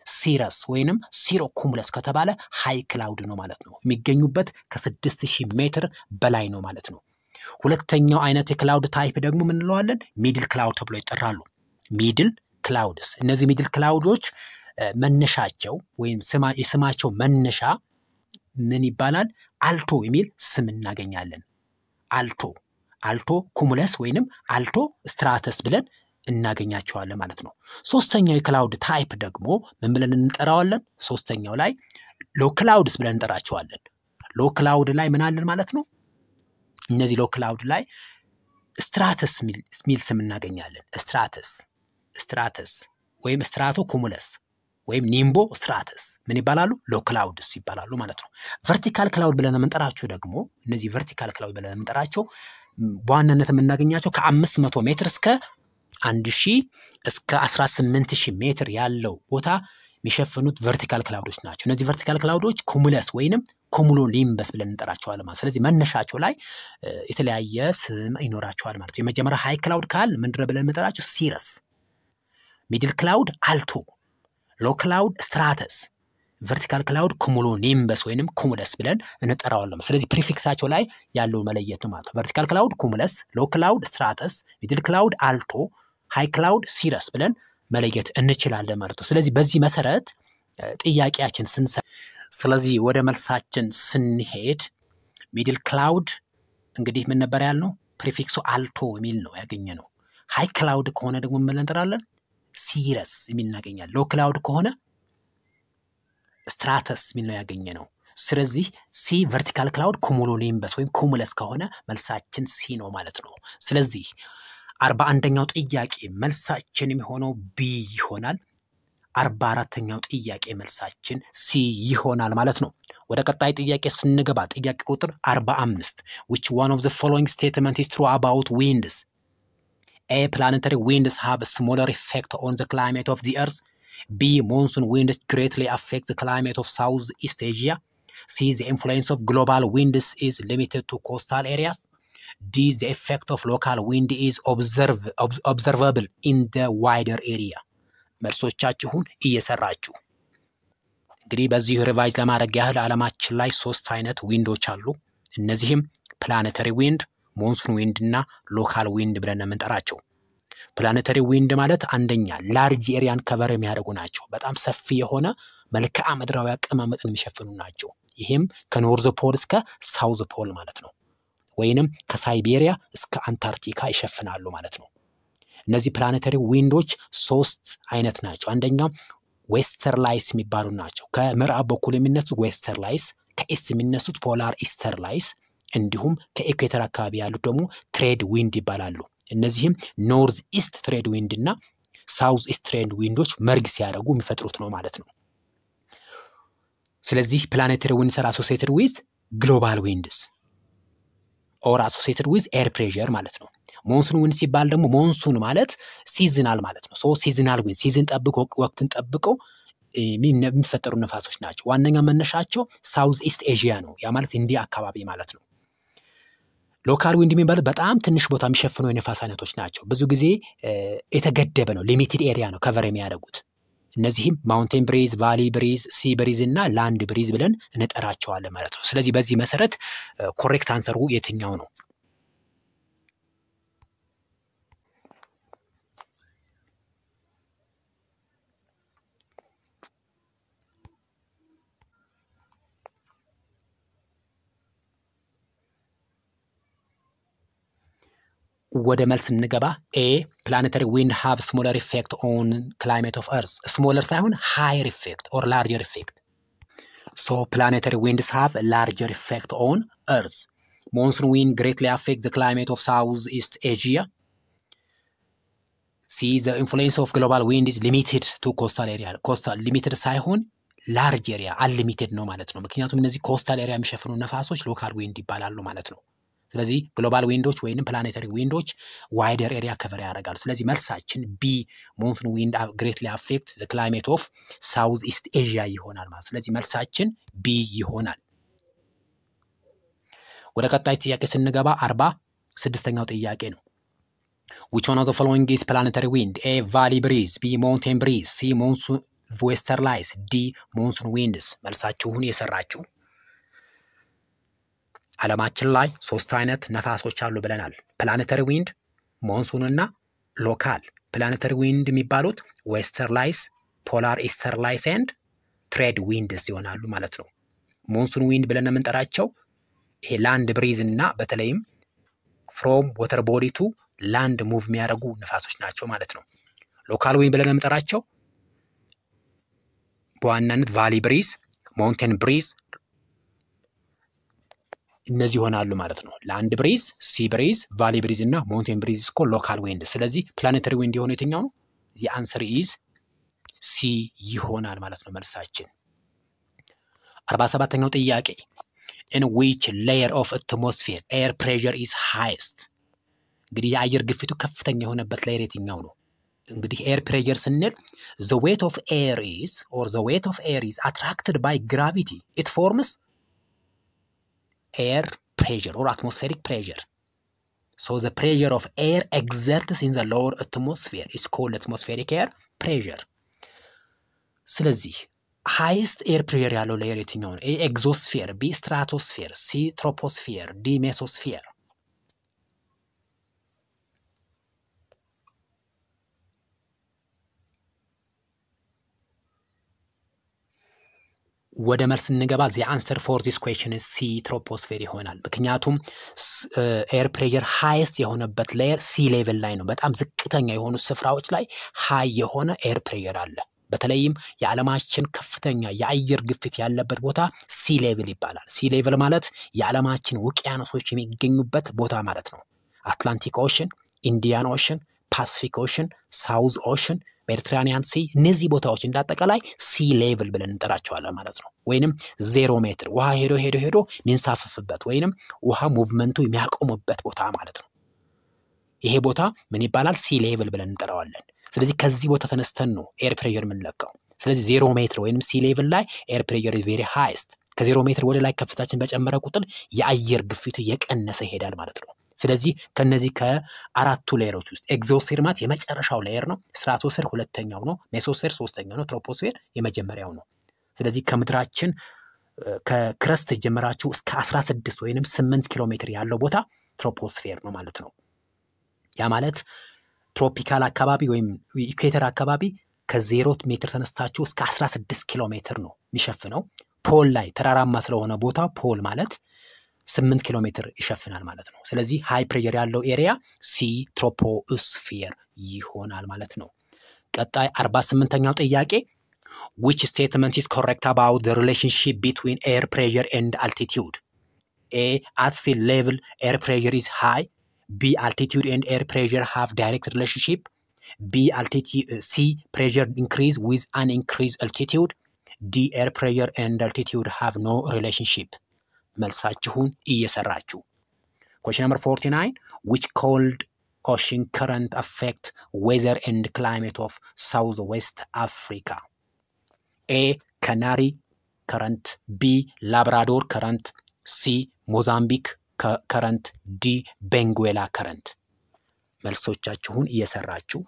cirrus ወይንም cirrocumulus ከተባለ high cloud ነው ማለት ነው። የሚገኙበት ከስድስት ሺህ ሜትር በላይ ነው ማለት ነው። ሁለተኛው አይነት የ cloud type ደግሞ ምን እንለዋለን? middle cloud ተብሎ ይጠራሉ። middle clouds እነዚህ middle cloud ኦች መነሻቸው ወይም የስማቸው መነሻ ምን ይባላል? alto የሚል ስም እናገኛለን። alto altocumulus ወይንም altostratus ብለን እናገኛቸዋለን ማለት ነው። ሶስተኛው የ cloud type ደግሞ ምን ብለን እንጠራዋለን? ሶስተኛው ላይ low clouds ብለን እንጠራቸዋለን። low cloud ላይ ምን አለን ማለት ነው? እነዚህ low cloud ላይ stratus ሚል ስም እናገኛለን። stratus stratus ወይም stratocumulus ወይም nimbostratus ምን ይባላሉ? low clouds ይባላሉ ማለት ነው። vertical cloud ብለን የምንጠራቸው ደግሞ እነዚህ vertical cloud ብለን የምንጠራቸው በዋናነት የምናገኛቸው ከአምስት መቶ ሜትር እስከ አንድ ሺህ እስከ አስራ ስምንት ሺህ ሜትር ያለው ቦታ የሚሸፍኑት vertical cloud ኦች ናቸው። እነዚህ vertical cloud ኦች cumulus ወይንም cumulonimbus ብለን እንጠራቸዋለን ማለት ስለዚህ መነሻቸው ላይ የተለያየ ስም ይኖራቸዋል ማለት ነው። የመጀመሪያ high cloud ካል ምንድነው ብለን የምንጠራቸው cirrus፣ middle cloud alto፣ low cloud stratus፣ vertical cloud cumulonimbus ወይንም cumulus ብለን እንጠራዋለን። ስለዚህ prefix ኣቸው ላይ ያለው መለየት ነው ማለት ነው። vertical cloud cumulus፣ low cloud stratus፣ middle cloud alto፣ high cloud cirrus ብለን መለየት እንችላለን ማለት ነው። ስለዚህ በዚህ መሰረት ጥያቄያችን ስንሰ ስለዚህ ወደ መልሳችን ስንሄድ middle cloud እንግዲህ ምን ነበር ያልነው? prefix ኡ alto የሚል ነው ያገኘነው። high cloud ከሆነ ደግሞ ምን እንጠራለን? cirrus የሚል እናገኛለን። low ከሆነ stratus የሚል ነው ያገኘነው። ስለዚህ C vertical cloud cumulonimbus ወይም cumulus ከሆነ መልሳችን C ነው ማለት ነው። ስለዚህ አርባ አንደኛው ጥያቄ መልሳችን የሚሆነው ቢ ይሆናል። አርባ አራተኛው ጥያቄ መልሳችን ሲ ይሆናል ማለት ነው። ወደ ቀጣይ ጥያቄ ስንገባ ጥያቄ ቁጥር አርባ አምስት which one of the following statement is true about winds A. Planetary winds have a smaller effect on the climate of the Earth. B. Monsoon winds greatly affect the climate of Southeast Asia. C. The influence of global winds is limited to coastal areas. D. The effect of local wind is observe, ob- observable in the wider area. መልሶቻችሁን እየሰራችሁ እንግዲህ በዚህ ሪቫይዝ ለማድረግ ያህል ዓለማችን ላይ ሶስት አይነት ዊንዶች አሉ። እነዚህም ፕላኔተሪ ዊንድ፣ ሞንሱን ዊንድ እና local wind ብለን የምንጠራቸው። planetary wind ማለት አንደኛ large area ን cover የሚያደርጉ ናቸው። በጣም ሰፊ የሆነ መልክዓ ምድራዊ አቀማመጥን የሚሸፍኑ ናቸው። ይህም ከ North Pole እስከ South Pole ማለት ነው። ወይንም ከሳይቤሪያ እስከ አንታርክቲካ ይሸፍናሉ ማለት ነው። እነዚህ planetary wind ኦች ሶስት አይነት ናቸው። አንደኛው westerlies የሚባሉ ናቸው። ከምዕራብ በኩል የሚነሱት westerlies፣ ከ east የሚነሱት polar easterlies እንዲሁም ከ equator አካባቢ ያሉት ደግሞ trade wind ይባላሉ። እነዚህም northeast trade wind እና southeast trade wind ኦች merge ሲያደርጉ የሚፈጥሩት ነው ማለት ነው። ስለዚህ planetary winds are with global winds or associated with air pressure ማለት ነው። monsoon wind ሲባል ደግሞ monsoon ማለት seasonal ማለት ነው። so seasonal wind season ጠብቆ ወቅትን ጠብቀው የሚፈጠሩ ነፋሶች ናቸው። ዋነኛ መነሻቸው Southeast Asia ነው። ያ ማለት እንዲህ አካባቢ ማለት ነው። local wind የሚባሉት በጣም ትንሽ ቦታ የሚሸፍኑ የነፋስ አይነቶች ናቸው። ብዙ ጊዜ የተገደበ ነው፣ limited area ነው cover የሚያደርጉት። እነዚህም mountain breeze፣ valley breeze፣ sea breeze እና land breeze ብለን እንጠራቸዋለን ማለት ነው። ስለዚህ በዚህ መሰረት correct answer ኡ የትኛው ነው? ወደ መልስ እንገባ። A planetary wind have smaller effect on climate of earth smaller ሳይሆን higher effect or larger effect so planetary winds have larger effect on earth monsoon wind greatly affect climate of South East Asia C the influence of global wind is limited to coastal area coastal limited ሳይሆን large area unlimited ነው ማለት ነው። ምክንያቱም እነዚህ coastal area የሚሸፍኑ ነፋሶች local wind ይባላሉ ማለት ነው። ስለዚህ global wind ኦች ወይንም planetary wind ኦች wider area cover ያደርጋሉ። ስለዚህ መልሳችን B monsoon wind greatly affect the climate of South East Asia ይሆናል ማለት ስለዚህ መልሳችን B ይሆናል። ወደ ቀጣይ ጥያቄ ስንገባ አርባ ስድስተኛው ጥያቄ ነው። which one of the following is planetary wind? A. Valley breeze B. Mountain breeze C. Monsoon westerlies D monsoon winds መልሳችሁን የሰራችሁ ዓለማችን ላይ ሶስት አይነት ነፋሶች አሉ ብለናል። planetary wind፣ monsoon እና local። planetary wind የሚባሉት westerlies፣ polar easterlies and trade winds ይሆናሉ ማለት ነው። monsoon wind ብለን የምንጠራቸው ይሄ land breeze እና በተለይም from water body to land move የሚያደርጉ ነፋሶች ናቸው ማለት ነው። local wind ብለን የምንጠራቸው በዋናነት valley breeze፣ mountain breeze እነዚህ ይሆናሉ ማለት ነው። land breeze፣ sea breeze፣ valley breeze እና mountain breeze is called local wind። ስለዚህ planetary wind የሆነ የትኛው ነው? The answer is C ይሆናል ማለት ነው መልሳችን። አርባ ሰባተኛው ጥያቄ in which layer of atmosphere air pressure is highest። እንግዲህ የአየር ግፊቱ ከፍተኛ የሆነበት layer የትኛው ነው? እንግዲህ air pressure ስንል the weight of air is or the weight of air is attracted by gravity it forms air pressure or atmospheric pressure so the pressure of air exerts in the lower atmosphere is called atmospheric air pressure። ስለዚህ highest air pressure ያለው layer የትኛው ነው? A exosphere፣ B stratosphere፣ C troposphere፣ D mesosphere። ወደ መልስ እንገባ። the answer for this question C troposphere ይሆናል። ምክንያቱም air pressure highest የሆነበት layer sea level ላይ ነው። በጣም ዝቅተኛ የሆኑ ስፍራዎች ላይ high የሆነ air pressure አለ። በተለይም የዓለማችን ከፍተኛ የአየር ግፊት ያለበት ቦታ sea level ይባላል። sea level ማለት የዓለማችን ውቅያኖሶች የሚገኙበት ቦታ ማለት ነው። Atlantic Ocean፣ Indian Ocean፣ Pacific Ocean፣ South Ocean፣ Mediterranean Sea እነዚህ ቦታዎች እንዳጠቃላይ sea level ብለን እንጠራቸዋለን ማለት ነው። ወይንም ዜሮ ሜትር ውሃ ሄዶ ሄዶ ሄዶ የሚንሳፈፍበት ወይንም ውሃ movement ኡ የሚያቆሙበት ቦታ ማለት ነው። ይሄ ቦታ ምን ይባላል? sea level ብለን እንጠራዋለን። ስለዚህ ከዚህ ቦታ ተነስተን ነው air pressure የምንለካው። ስለዚህ ዜሮ ሜትር ወይም sea level ላይ air pressure very highest። ከዜሮ ሜትር ወደ ላይ ከፍታችን በጨመረ ቁጥር የአየር ግፊቱ የቀነሰ ይሄዳል ማለት ነው። ስለዚህ ከነዚህ ከአራቱ layer ኦች ውስጥ exosphere ማለት የመጨረሻው layer ነው። stratosphere ሁለተኛው ነው። mesosphere ሶስተኛው ነው። troposphere የመጀመሪያው ነው። ስለዚህ ከምድራችን ከ crust ጀምራችሁ እስከ 16 ወይንም 8 ኪሎ ሜትር ያለው ቦታ troposphere ነው ማለት ነው። ያ ማለት tropical አካባቢ ወይም equator አካባቢ ከዜሮ ሜትር ተነስታችሁ እስከ 16 ኪሎ ሜትር ነው የሚሸፍነው። pole ላይ ተራራማ ስለሆነ ቦታ pole ማለት 8 ኪሎ ሜትር ይሸፍናል ማለት ነው። ስለዚህ high pressure ያለው area C troposphere ይሆናል ማለት ነው። ቀጣይ 48ኛው ጥያቄ ዊች ስቴትመንት ኢዝ ኮሬክት አባውት ዘ ሪሌሽንሺፕ ቢትዊን ኤር ፕሬየር ኤንድ አልቲቲዩድ ኤ አት ሲ ሌቭል ኤር ፕሬየር ኢዝ ሃይ ቢ altitude and air pressure have direct relationship b altitude uh, c pressure increase with an increased altitude d air pressure and altitude have no relationship መልሳችሁን እየሰራችሁ question number 49 which cold ocean current affect weather and climate of southwest africa a canary current b labrador current c mozambique ከረንት ዲ ቤንጉዌላ ከረንት መልሶቻችሁን እየሰራችሁ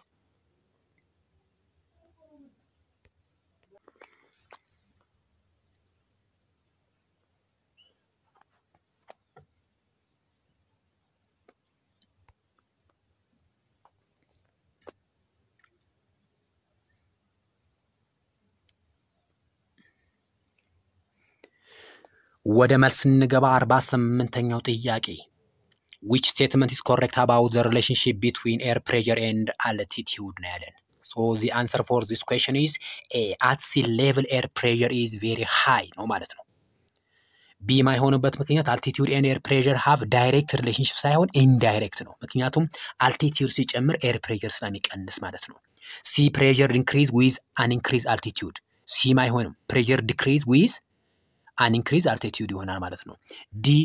ወደ መልስ እንገባ። አርባ ስምንተኛው ጥያቄ which statement is correct about the relationship between air pressure and altitude ነው ያለን። so the answer for this question is A at sea level air pressure is very high ነው ማለት ነው። B ማይሆንበት ምክንያት altitude and air pressure have direct relationship ሳይሆን indirect ነው። ምክንያቱም altitude ሲጨምር air pressure ስለሚቀንስ ማለት ነው። C pressure increase with an increase altitude C ም አይሆንም። pressure decrease with an increase altitude ይሆናል ማለት ነው። D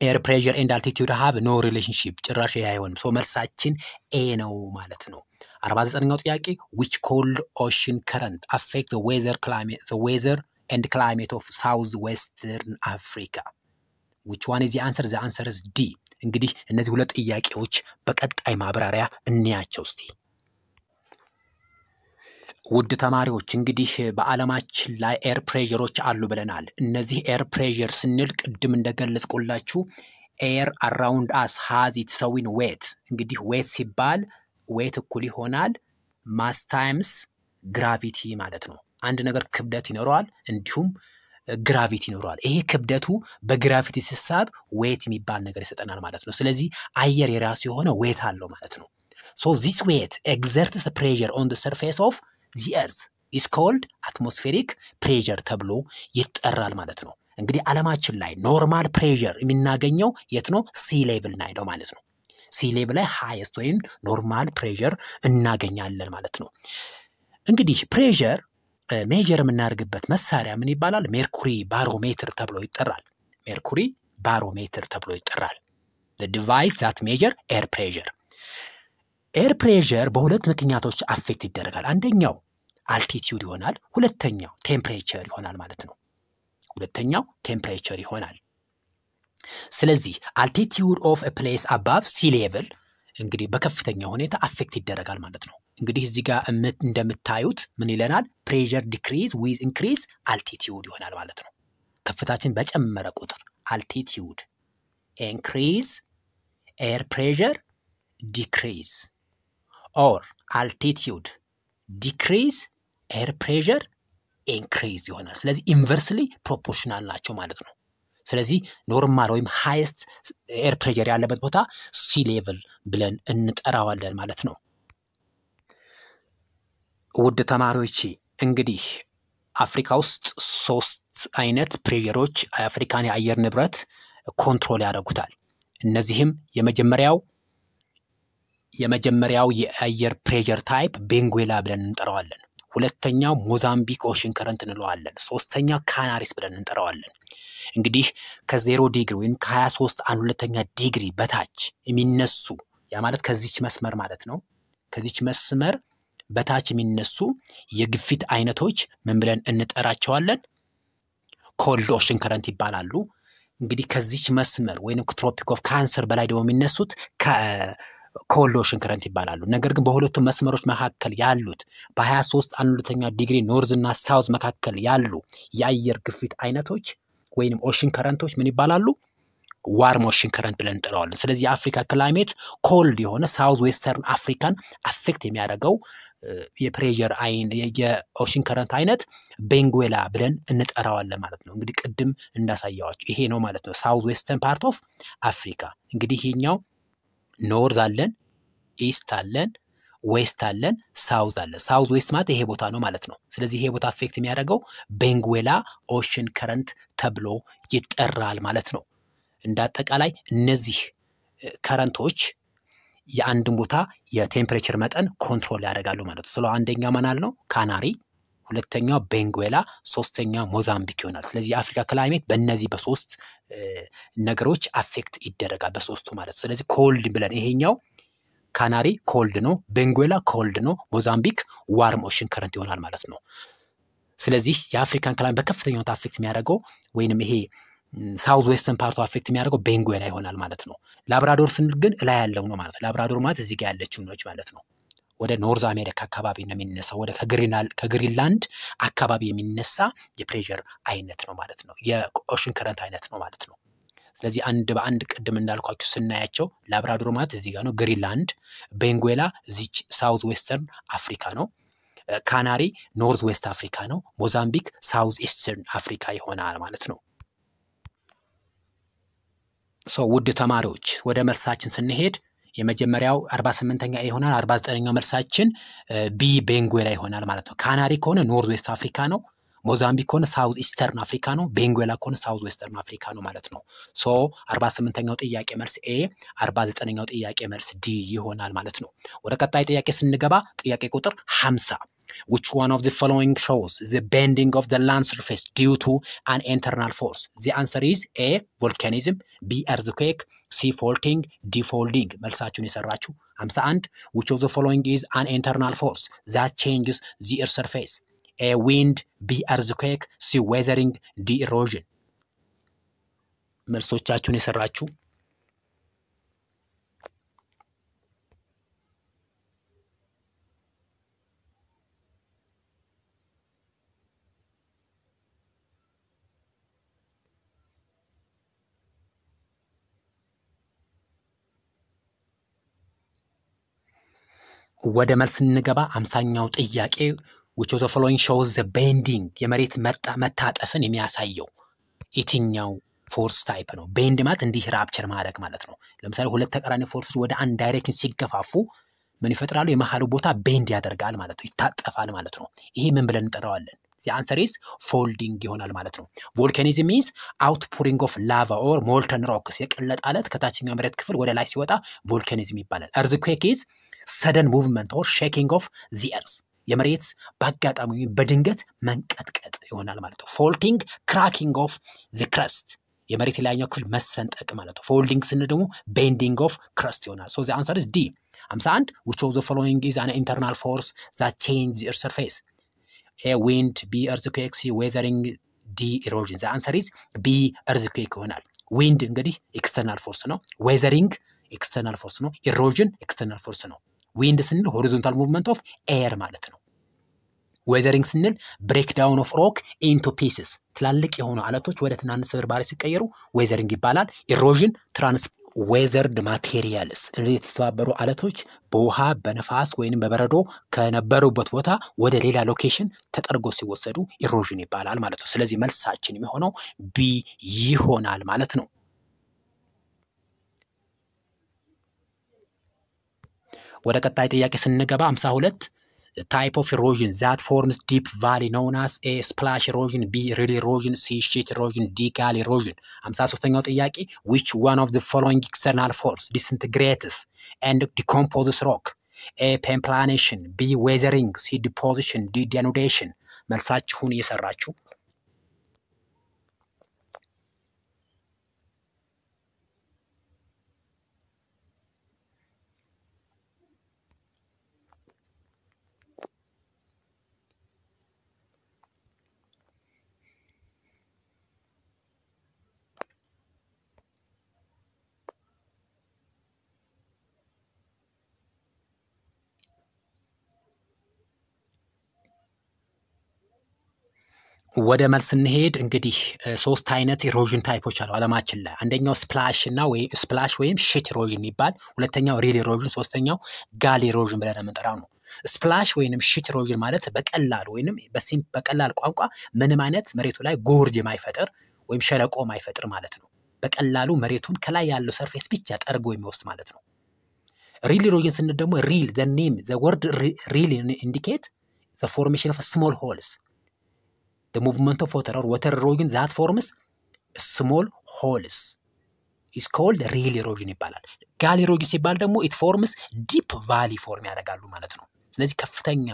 air pressure and altitude have no relationship ጭራሽ ይሄ አይሆንም። so መልሳችን A ነው ማለት ነው። አርባ ዘጠነኛው ጥያቄ which cold ocean current affect weather and climate of South Western Africa which one the answer the answer D። እንግዲህ እነዚህ ሁለት ጥያቄዎች በቀጣይ ማብራሪያ እንያቸው እስቲ። ውድ ተማሪዎች እንግዲህ በዓለማችን ላይ air pressure ኦች አሉ ብለናል። እነዚህ air pressure ስንል ቅድም እንደገለጽኩላችሁ air around us has certain weight። እንግዲህ weight ሲባል weight እኩል ይሆናል mass times gravity ማለት ነው። አንድ ነገር ክብደት ይኖረዋል፣ እንዲሁም gravity ይኖረዋል። ይሄ ክብደቱ በ gravity ሲሳብ weight የሚባል ነገር ይሰጠናል ማለት ነው። ስለዚህ አየር የራሱ የሆነ weight አለው ማለት ነው። so this weight exerts pressure on surface of the earth is called atmospheric pressure ተብሎ ይጠራል ማለት ነው። እንግዲህ ዓለማችን ላይ normal pressure የምናገኘው የት ነው? sea level ላይ ነው ማለት ነው። sea level ላይ highest ወይም normal pressure እናገኛለን ማለት ነው። እንግዲህ pressure measure የምናደርግበት መሳሪያ ምን ይባላል? mercury barometer ተብሎ ይጠራል። mercury barometer ተብሎ ይጠራል። device that measure air pressure air pressure በሁለት ምክንያቶች affect ይደረጋል። አንደኛው altitude ይሆናል፣ ሁለተኛው temperature ይሆናል ማለት ነው። ሁለተኛው temperature ይሆናል። ስለዚህ altitude of place above sea level እንግዲህ በከፍተኛ ሁኔታ affect ይደረጋል ማለት ነው። እንግዲህ እዚህ ጋር እንደምታዩት ምን ይለናል? pressure decrease with increase altitude ይሆናል ማለት ነው። ከፍታችን በጨመረ ቁጥር altitude increase air pressure decrease or altitude decrease air pressure increase ይሆናል። ስለዚህ inversely proportional ናቸው ማለት ነው። ስለዚህ normal ወይም highest air pressure ያለበት ቦታ sea level ብለን እንጠራዋለን ማለት ነው። ውድ ተማሪዎች እንግዲህ አፍሪካ ውስጥ ሶስት አይነት pressure ኦች የአፍሪካን የአየር ንብረት control ያደርጉታል። እነዚህም የመጀመሪያው የመጀመሪያው የአየር pressure type ቤንጉዌላ ብለን እንጠራዋለን። ሁለተኛው ሞዛምቢክ ocean current እንለዋለን። ሶስተኛው ካናሪስ ብለን እንጠራዋለን። እንግዲህ ከዜሮ ዲግሪ ወይም ከ23 አንድ ሁለተኛ ዲግሪ በታች የሚነሱ ያ ማለት ከዚች መስመር ማለት ነው። ከዚች መስመር በታች የሚነሱ የግፊት አይነቶች ምን ብለን እንጠራቸዋለን? cold ocean current ይባላሉ። እንግዲህ ከዚች መስመር ወይም Tropic of Cancer በላይ ደግሞ የሚነሱት cold ocean current ይባላሉ። ነገር ግን በሁለቱም መስመሮች መካከል ያሉት በ23 አንድ ሁለተኛ ዲግሪ north እና south መካከል ያሉ የአየር ግፊት አይነቶች ወይንም ocean current ኦች ምን ይባላሉ? warm ocean current ብለን እንጠራዋለን። ስለዚህ የአፍሪካ climate cold የሆነ south western አፍሪካን affect የሚያደርገው የ pressure የ ocean current አይነት ቤንጉዌላ ብለን እንጠራዋለን ማለት ነው። እንግዲህ ቅድም እንዳሳየዋቸው ይሄ ነው ማለት ነው። south western part of Africa እንግዲህ ይሄኛው north አለን፣ east አለን፣ west አለን፣ south አለን። south west ማለት ይሄ ቦታ ነው ማለት ነው። ስለዚህ ይሄ ቦታ affect የሚያደርገው ቤንጉዌላ ocean current ተብሎ ይጠራል ማለት ነው። እንደ አጠቃላይ እነዚህ current ኦች የአንድን ቦታ የ temperature መጠን control ያደርጋሉ ማለት ነው። ስለ አንደኛ መናል ነው ካናሪ፣ ሁለተኛው ቤንጉዌላ፣ ሶስተኛው ሞዛምቢክ ይሆናል። ስለዚህ የአፍሪካ climate በእነዚህ በሶስት ነገሮች affect ይደረጋል በሶስቱ ማለት ነው። ስለዚህ cold ብለን ይሄኛው ካናሪ cold ነው፣ ቤንጉዌላ cold ነው፣ ሞዛምቢክ warm ocean current ይሆናል ማለት ነው። ስለዚህ የአፍሪካን climate በከፍተኛ ሁኔታ affect የሚያደርገው ወይንም ይሄ south western part ኡ affect የሚያደርገው ቤንጉዌላ ይሆናል ማለት ነው። ላብራዶር ስንል ግን እላይ ያለው ነው ማለት ነው። ላብራዶር ማለት እዚህ ጋር ያለችው ነች ማለት ነው። ወደ north አሜሪካ አካባቢ ነው የሚነሳው። ወደ ከግሪንላንድ አካባቢ የሚነሳ የ pressure አይነት ነው ማለት ነው። የ ocean current አይነት ነው ማለት ነው። ስለዚህ አንድ በአንድ ቅድም እንዳልኳችሁ ስናያቸው ላብራዶር ማለት እዚህ ጋር ነው ግሪንላንድ፣ ቤንጉዌላ እዚች south western አፍሪካ ነው። ካናሪ north west አፍሪካ ነው። ሞዛምቢክ south eastern አፍሪካ ይሆናል ማለት ነው። so ውድ ተማሪዎች ወደ መልሳችን ስንሄድ የመጀመሪያው 48ኛ ይሆናል። 49ኛው መልሳችን B ቤንጉዌላ ይሆናል ማለት ነው። ካናሪ ከሆነ north west አፍሪካ ነው። ሞዛምቢክ ከሆነ south eastern አፍሪካ ነው። ቤንጉዌላ ከሆነ south western አፍሪካ ነው ማለት ነው። ሶ 48ኛው ጥያቄ መልስ ኤ፣ 49ኛው ጥያቄ መልስ ዲ ይሆናል ማለት ነው። ወደ ቀጣይ ጥያቄ ስንገባ ጥያቄ ቁጥር 50 which one of the following shows the bending of the land surface due to an internal force the answer is a volcanism b earthquake c faulting d folding መልሳችሁን የሰራችሁ 51 which of the following is an internal force that changes the earth surface a wind b earthquake c weathering d erosion መልሶቻችሁን የሰራችሁ ወደ መልስ ስንገባ አምሳኛው ጥያቄ of the following shows the bending የመሬት መታጠፍን የሚያሳየው የትኛው force type ነው? bend ማለት እንዲህ rupture ማድረግ ማለት ነው። ለምሳሌ ሁለት ተቃራኒ force ኦች ወደ አንድ direction ሲገፋፉ ምን ይፈጥራሉ? የመሀሉ ቦታ bend ያደርጋል ማለት ነው፣ ይታጠፋል ማለት ነው። ይሄ ምን ብለን እንጠራዋለን? the answer is folding ይሆናል ማለት ነው። volcanism means outpouring of lava or molten rocks የቀለጠ አለት ከታችኛው መሬት ክፍል ወደ ላይ ሲወጣ volcanism ይባላል። earthquake is sudden movement or shaking of the earth የመሬት በአጋጣሚ በድንገት መንቀጥቀጥ ይሆናል ማለት ነው። faulting cracking of the crust የመሬት የላይኛው ክፍል መሰንጠቅ ማለት ነው። folding ስንል ደግሞ bending of crust ይሆናል። so the answer is D 51 which of the following is an internal force that change the earth surface a wind b earthquake c weathering d erosion the answer is b earthquake ይሆናል። wind እንግዲህ external force ነው። weathering external force ነው። erosion external force ነው። wind ስንል horizontal movement of air ማለት ነው። weathering ስንል break down of rock into pieces ትላልቅ የሆኑ አለቶች ወደ ትናንሽ ስብርባሪ ሲቀየሩ weathering ይባላል። erosion transport weathered materials እነዚህ የተሰባበሩ አለቶች በውሃ በነፋስ ወይንም በበረዶ ከነበሩበት ቦታ ወደ ሌላ location ተጠርጎ ሲወሰዱ erosion ይባላል ማለት ነው። ስለዚህ መልሳችን የሚሆነው B ይሆናል ማለት ነው። ወደ ቀጣይ ጥያቄ ስንገባ 52 type of erosion that forms deep valley known as A splash erosion B rill erosion C sheet erosion D gully erosion። 53ኛው ጥያቄ which one of the following external force disintegrates and decomposes rock A peneplanation B weathering C deposition D denudation። መልሳችሁን እየሰራችሁ ወደ መልስ ስንሄድ እንግዲህ ሶስት አይነት erosion type ኦች አሉ አለማችን ላይ። አንደኛው splash እና ወይ splash ወይም sheet erosion የሚባል ሁለተኛው rill erosion፣ ሶስተኛው gully erosion ብለን የምንጠራው ነው። splash ወይንም sheet erosion ማለት በቀላል ወይንም በቀላል ቋንቋ ምንም አይነት መሬቱ ላይ gorge የማይፈጥር ወይም ሸለቆ የማይፈጥር ማለት ነው። በቀላሉ መሬቱን ከላይ ያለው surface ብቻ ጠርጎ የሚወስድ ማለት ነው። rill erosion ስንል ደግሞ rill the name rill indicate the formation of small holes the movement of water or water erosion that forms small holes is called rill erosion ይባላል። gully erosion ሲባል ደግሞ it forms deep valley form ያደርጋሉ ማለት ነው። ስለዚህ ከፍተኛ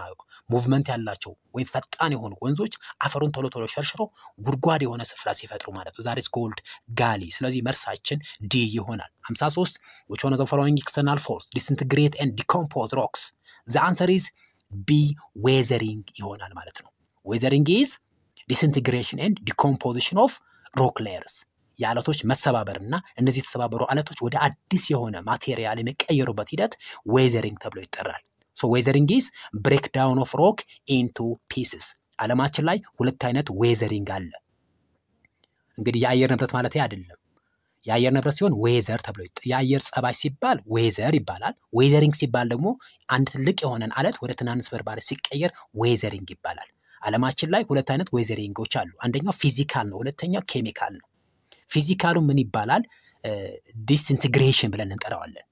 movement ያላቸው ወይም ፈጣን የሆኑ ወንዞች አፈሩን ቶሎ ቶሎ ሸርሽሮ ጉድጓድ የሆነ ስፍራ ሲፈጥሩ ማለት ነው። that is called gully። ስለዚህ መልሳችን D ይሆናል። 53 which one of the following external force disintegrate and decompose rocks the answer is B weathering ይሆናል ማለት ነው። weathering is disintegration and decomposition of rock layers የአለቶች መሰባበር እና እነዚህ የተሰባበሩ አለቶች ወደ አዲስ የሆነ material የሚቀየሩበት ሂደት weathering ተብሎ ይጠራል። so weathering is break down of rock into pieces። አለማችን ላይ ሁለት አይነት weathering አለ። እንግዲህ የአየር ንብረት ማለት አይደለም። የአየር ንብረት ሲሆን weather ተብሎ የአየር ጸባይ ሲባል weather ይባላል። weathering ሲባል ደግሞ አንድ ትልቅ የሆነን አለት ወደ ትናንሽ ስብርባሪ ሲቀየር weathering ይባላል። አለማችን ላይ ሁለት አይነት weathering ኦች አሉ። አንደኛው physical ነው፣ ሁለተኛው ኬሚካል ነው። physical ኡ ምን ይባላል? disintegration ብለን እንጠራዋለን።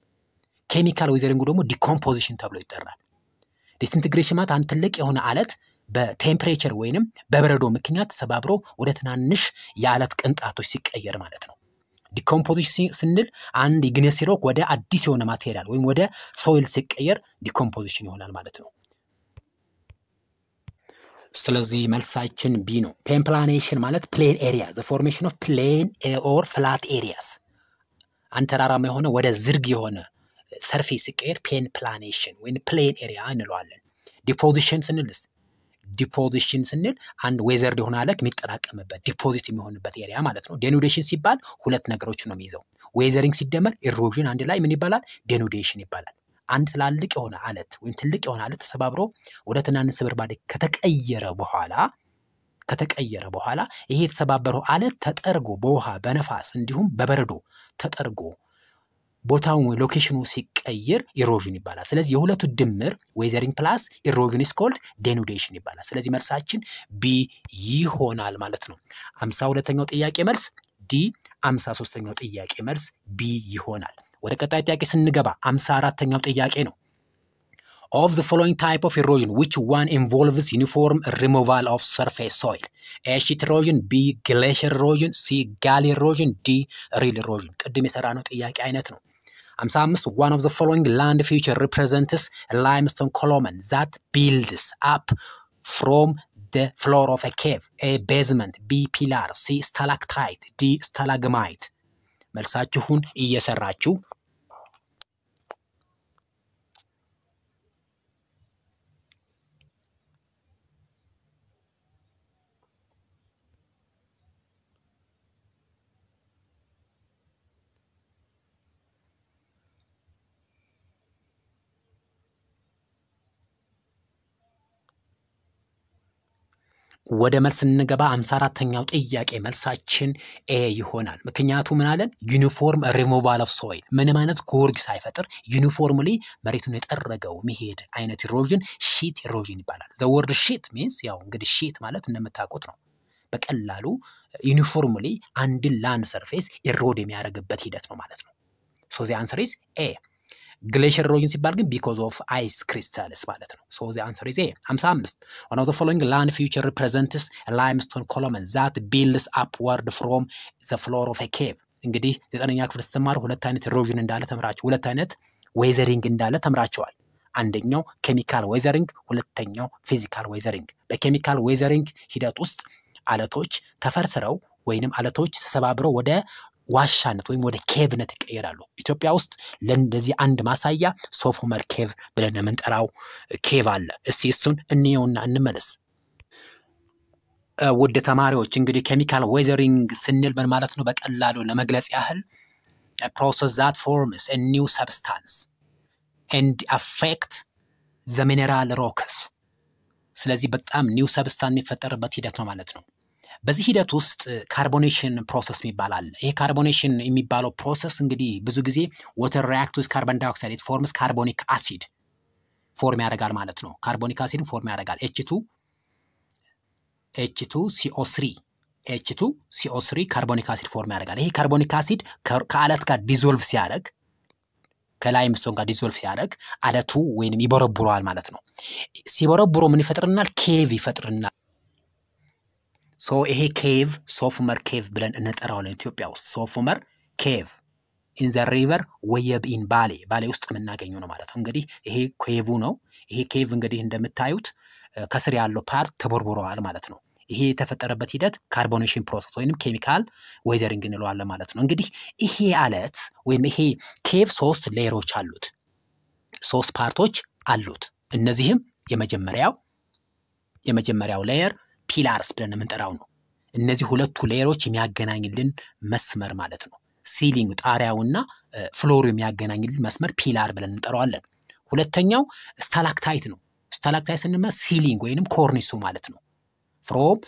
chemical weathering ኡ ደግሞ decomposition ተብሎ ይጠራል። disintegration ማለት አንድ ትልቅ የሆነ አለት በ temperature ወይንም በበረዶ ምክንያት ተሰባብሮ ወደ ትናንሽ የአለት ቅንጣቶች ሲቀየር ማለት ነው። decomposition ስንል አንድ igneous rock ወደ አዲስ የሆነ material ወይም ወደ soil ሲቀየር decomposition ይሆናል ማለት ነው። ስለዚህ መልሳችን B ነው። peneplanation ማለት plain area the formation of plain or flat areas አንድ ተራራማ የሆነ ወደ ዝርግ የሆነ surface ሲቀየር peneplanation ወይም plain area እንለዋለን። deposition ስንልስ deposition ስንል አንድ weathered የሆነ አለት የሚጠራቀምበት deposit የሚሆንበት area ማለት ነው። denudation ሲባል ሁለት ነገሮች ነው የሚይዘው። weathering ሲደመር erosion አንድ ላይ ምን ይባላል? denudation ይባላል። አንድ ትላልቅ የሆነ አለት ወይም ትልቅ የሆነ አለት ተሰባብሮ ወደ ትናንሽ ስብርባሪ ከተቀየረ በኋላ ከተቀየረ በኋላ ይሄ የተሰባበረው አለት ተጠርጎ በውሃ በነፋስ እንዲሁም በበረዶ ተጠርጎ ቦታውን location ኡ ሲቀይር erosion ይባላል። ስለዚህ የሁለቱ ድምር weathering plus erosion is called denudation ይባላል። ስለዚህ መልሳችን B ይሆናል ማለት ነው። አምሳ ሁለተኛው ጥያቄ መልስ D፣ አምሳ ሶስተኛው ጥያቄ መልስ B ይሆናል። ወደ ቀጣይ ጥያቄ ስንገባ አምሳ አራተኛው ጥያቄ ነው። ኦፍ ዘ ፎሎዊንግ ታይፕ ኦፍ ኢሮዥን ዊች ዋን ኢንቮልቭስ ዩኒፎርም ሪሞቫል ኦፍ ሰርፌስ ሶይል ኤ ሺት ኢሮዥን፣ ቢ ግሌሽር ኢሮዥን፣ ሲ ጋሊ ኢሮዥን፣ ዲ ሪል ኢሮዥን። ቅድም የሰራነው ጥያቄ አይነት ነው። 55 one of the following land feature represents a limestone column that builds up from the floor of a cave a basement b pillar c stalactite d stalagmite መልሳችሁን እየሰራችሁ ወደ መልስ ስንገባ አምሳ አራተኛው ጥያቄ መልሳችን A ይሆናል። ምክንያቱ ምን አለን? ዩኒፎርም ሪሞቫል ኦፍ ሶይል ምንም አይነት gorge ሳይፈጥር uniformly መሬቱን የጠረገው መሄድ አይነት erosion sheet erosion ይባላል። the word sheet means ያው እንግዲህ sheet ማለት እንደምታውቁት ነው። በቀላሉ uniformly አንድን land surface erode የሚያደርግበት ሂደት ነው ማለት ነው። so the answer is A። glacier erosion ሲባል ግን because of ice crystals ማለት ነው። so the answer is A። 55 one of the following land feature represents a limestone column that builds upward from the floor of a cave እንግዲህ ዘጠነኛ ክፍል ስትማሩ ሁለት አይነት erosion እንዳለ ተምራችሁ ሁለት አይነት weathering እንዳለ ተምራቸዋል። አንደኛው chemical weathering፣ ሁለተኛው physical weathering። በ chemical weathering ሂደት ውስጥ አለቶች ተፈርፍረው ወይንም አለቶች ተሰባብረው ወደ ዋሻነት ወይም ወደ cave ነት ይቀየራሉ። ኢትዮጵያ ውስጥ ለእንደዚህ አንድ ማሳያ ሶፍ ዑመር cave ብለን የምንጠራው cave አለ። እስቲ እሱን እንየውና እንመለስ። ውድ ተማሪዎች እንግዲህ chemical weathering ስንል ምን ማለት ነው? በቀላሉ ለመግለጽ ያህል process that forms new substance and affect the mineral rocks። ስለዚህ በጣም new substance የሚፈጠርበት ሂደት ነው ማለት ነው። በዚህ ሂደት ውስጥ carbonation process የሚባል አለ። ይሄ carbonation የሚባለው process እንግዲህ ብዙ ጊዜ water react with dioxide forms carbonic acid form ያደርጋል ማለት ነው። carbonic acid ን form ያደርጋል። H two CO three H CO three carbonic acid form ያደርጋል። ይሄ carbonic acid ከአለት ጋር dissolve ሲያደርግ ከ limestone ጋር dissolve ሲያደርግ አለቱ ወይንም ይቦረቡረዋል ማለት ነው። ሲቦረቡሮ ምን ይፈጥርናል? cave ይፈጥርናል። so ይሄ cave ሶፍ ዑመር cave ብለን እንጠራዋለን። ኢትዮጵያ ውስጥ ሶፍ ዑመር cave in the river ወየብ in ባሌ ባሌ ውስጥ የምናገኘው ነው ማለት ነው። እንግዲህ ይሄ cave ነው። ይሄ cave እንግዲህ እንደምታዩት ከስር ያለው part ተቦርቡረዋል ማለት ነው። ይሄ የተፈጠረበት ሂደት carbonation process ወይም chemical weathering እንለዋለን ማለት ነው። እንግዲህ ይሄ አለት ወይም ይሄ cave ሶስት layer ኦች አሉት፣ ሶስት part ኦች አሉት። እነዚህም የመጀመሪያው የመጀመሪያው layer pillars ብለን የምንጠራው ነው። እነዚህ ሁለቱ layer ኦች የሚያገናኝልን መስመር ማለት ነው። ceiling ጣሪያውና floor ኡ የሚያገናኝልን መስመር pillar ብለን እንጠራዋለን። ሁለተኛው stalactite ነው። stalactite ስንመ ceiling ወይንም ኮርኒሱ ማለት ነው። from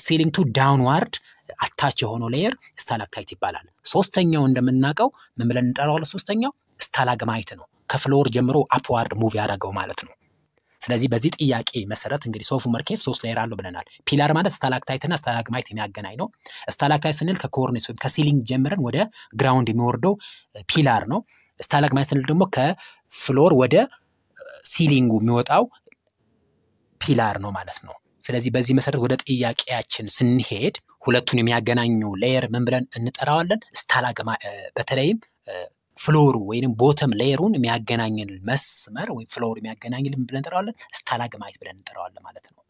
ceiling to downward attach የሆነው layer stalactite ይባላል። ሶስተኛው እንደምናውቀው ምን ብለን እንጠራዋለን? ሶስተኛው stalagmite ነው። ከ floor ጀምሮ upward move ያደረገው ማለት ነው። ስለዚህ በዚህ ጥያቄ መሰረት እንግዲህ ሶፍ ዑመር cave ሶስት layer አለው ብለናል። pillar ማለት stalactite እና stalagmite የሚያገናኝ ነው። stalactite ስንል ከኮርኒስ ወይም ከ ceiling ጀምረን ወደ ground የሚወርደው pillar ነው። stalagmite ስንል ደግሞ ከ floor ወደ ceiling ኡ የሚወጣው pillar ነው ማለት ነው። ስለዚህ በዚህ መሰረት ወደ ጥያቄያችን ስንሄድ ሁለቱን የሚያገናኘው layer ምን ብለን እንጠራዋለን? stalagma በተለይም floor ኡ ወይንም bottom layer ኡን የሚያገናኝን መስመር ወይም floor የሚያገናኝልን ብለን እንጠራዋለን stalagmite ብለን እንጠራዋለን ማለት ነው።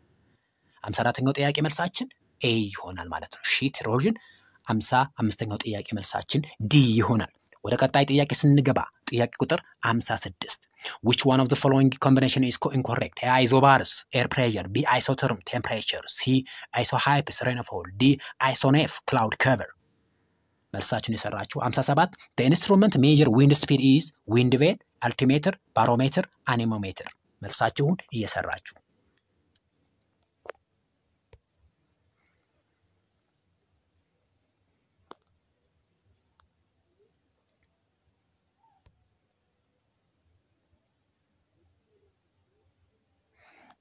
አምሳ አራተኛው ጥያቄ መልሳችን A ይሆናል ማለት ነው። sheet erosion። አምሳ አምስተኛው ጥያቄ መልሳችን D ይሆናል። ወደ ቀጣይ ጥያቄ ስንገባ ጥያቄ ቁጥር 56 which one of the following combination is incorrect a isobar air pressure b isotherm temperature c isohypse rainfall d isonef cloud cover መልሳችን የሰራችሁ 57 the instrument measure wind speed is wind vane altimeter barometer anemometer መልሳችሁን እየሰራችሁ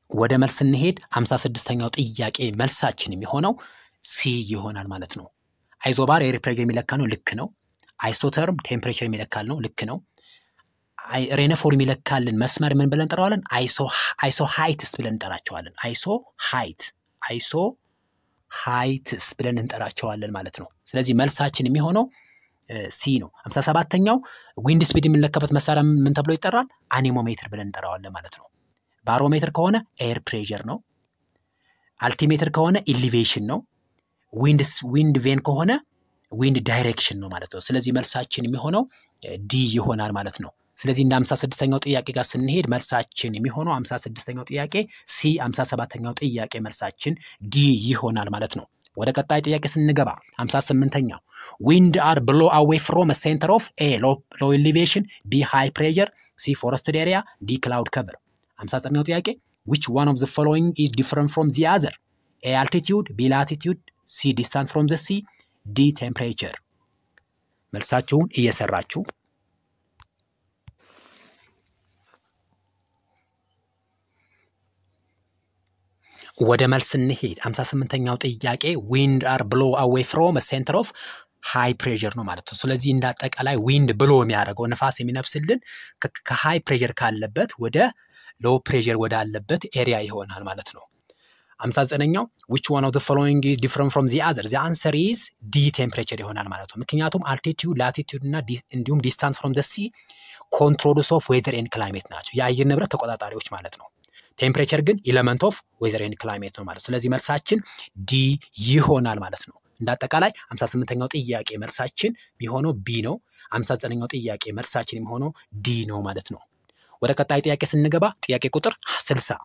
ወደ መልስ ስንሄድ 56ኛው ጥያቄ መልሳችን የሚሆነው C ይሆናል ማለት ነው። isobar air pressure የሚለካ ነው፣ ልክ ነው። isotherm temperature የሚለካል ነው፣ ልክ ነው። rainfall የሚለካልን መስመር ምን ብለን እንጠራዋለን? isohyets ብለን እንጠራቸዋለን። isohyet isohyets ብለን እንጠራቸዋለን ማለት ነው። ስለዚህ መልሳችን የሚሆነው C ነው። 57ኛው wind speed የሚለካበት መሳሪያ ምን ተብሎ ይጠራል? anemometer ብለን እንጠራዋለን ማለት ነው። barometer ከሆነ air pressure ነው። altimeter ከሆነ elevation ነው። wind vane ከሆነ wind direction ነው ማለት ነው። ስለዚህ መልሳችን የሚሆነው D ይሆናል ማለት ነው። ስለዚህ እንደ 56ኛው ጥያቄ ጋር ስንሄድ መልሳችን የሚሆነው 56ኛው ጥያቄ ሲ፣ 57ኛው ጥያቄ መልሳችን D ይሆናል ማለት ነው። ወደ ቀጣይ ጥያቄ ስንገባ 58ኛው winds are blow away from center of A low elevation B high pressure C forested area D cloud cover 59ኛው ጥያቄ which one of the following is different from the other A altitude፣ B latitude፣ C distance from the sea፣ D temperature። መልሳችሁን እየሰራችሁ ወደ መልስ እንሄድ። 58ኛው ጥያቄ winds are blow away from center of high pressure ነው ማለት ነው። ስለዚህ እንደ አጠቃላይ wind blow የሚያደርገው ነፋስ የሚነፍስልን ከ high pressure ካለበት ወደ low pressure ወዳለበት area ይሆናል ማለት ነው። 59ኛው which one of the following is different from the other the answer is D temperature ይሆናል ማለት ነው። ምክንያቱም altitude latitude እና እንዲሁም distance from the sea controls of weather and climate ናቸው፣ የአየር ንብረት ተቆጣጣሪዎች ማለት ነው። temperature ግን element of weather and climate ነው ማለት ነው። ስለዚህ መልሳችን D ይሆናል ማለት ነው። እንደ አጠቃላይ 58ኛው ጥያቄ መልሳችን የሚሆነው B ነው። 59ኛው ጥያቄ መልሳችን የሚሆነው D ነው ማለት ነው። ወደ ቀጣይ ጥያቄ ስንገባ ጥያቄ ቁጥር 60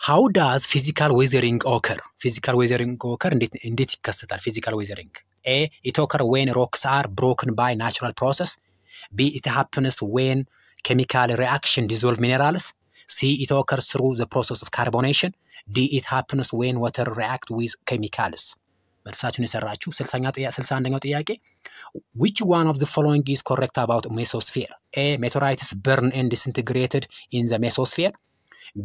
how does physical weathering occur? physical weathering occur እንዴት ይከሰታል? physical weathering A it occur when rocks are broken by natural process B it happens when chemical reaction dissolve minerals C it occurs through the process of carbonation D it happens when water react with chemicals። መልሳችሁን የሰራችሁ ስልሳ አንደኛው ጥያቄ which one of the following is correct about mesosphere A meteorites burn and disintegrated in the mesosphere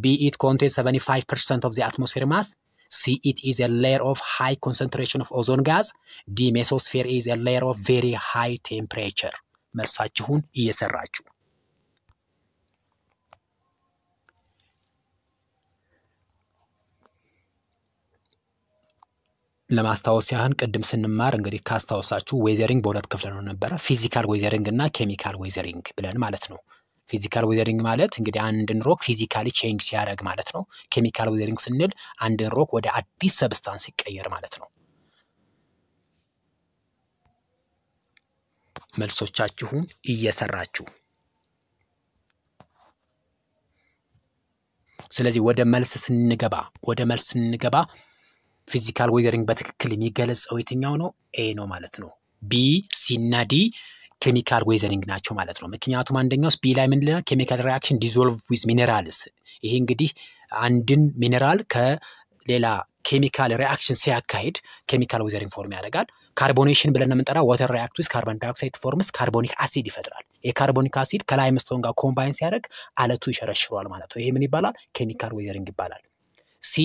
B it contains 75 percent of the atmosphere mass C it is a layer of high concentration of ozone gas D mesosphere is a layer of very high temperature። መልሳችሁን እየሰራችሁ ለማስታወስ ያህል ቅድም ስንማር እንግዲህ ካስታወሳችሁ weathering በሁለት ክፍል ነው ነበረ፣ physical weathering እና chemical weathering ብለን ማለት ነው። physical weathering ማለት እንግዲህ አንድን rock physically change ሲያደርግ ማለት ነው። chemical weathering ስንል አንድን rock ወደ አዲስ substance ሲቀየር ማለት ነው። መልሶቻችሁን እየሰራችሁ ስለዚህ ወደ መልስ ስንገባ ወደ መልስ ስንገባ physical weathering በትክክል የሚገለጸው የትኛው ነው? A ነው ማለት ነው። B C እና D chemical weathering ናቸው ማለት ነው። ምክንያቱም አንደኛውስ B ላይ ምንድን ነው? chemical reaction dissolve with minerals። ይሄ እንግዲህ አንድን ሚኔራል ከሌላ chemical reaction ሲያካሂድ chemical weathering form ያደርጋል። carbonation ብለን የምንጠራው water react with carbon dioxide forms carbonic acid ይፈጥራል። የ carbonic acid ከ limestone ጋር combine ሲያደርግ አለቱ ይሸረሽረዋል ማለት ነው። ይሄ ምን ይባላል? chemical weathering ይባላል። C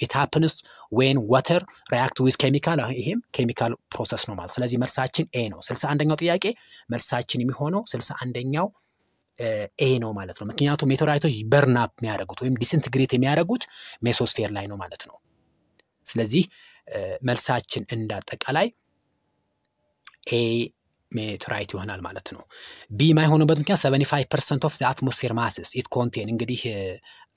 it happens when water react with chemical ይሄም chemical process ነው ማለት ስለዚህ መልሳችን A ነው። ስልሳ አንደኛው ጥያቄ መልሳችን የሚሆነው ስልሳ አንደኛው A ነው ማለት ነው። ምክንያቱም meteorite ኦች burn up የሚያደርጉት ወይም disintegrate የሚያደርጉት mesosphere ላይ ነው ማለት ነው። ስለዚህ መልሳችን እንዳጠቃላይ A meteorite ይሆናል ማለት ነው። B ማይሆኑበት ምክንያት 75 percent of atmosphere mass it contain እንግዲህ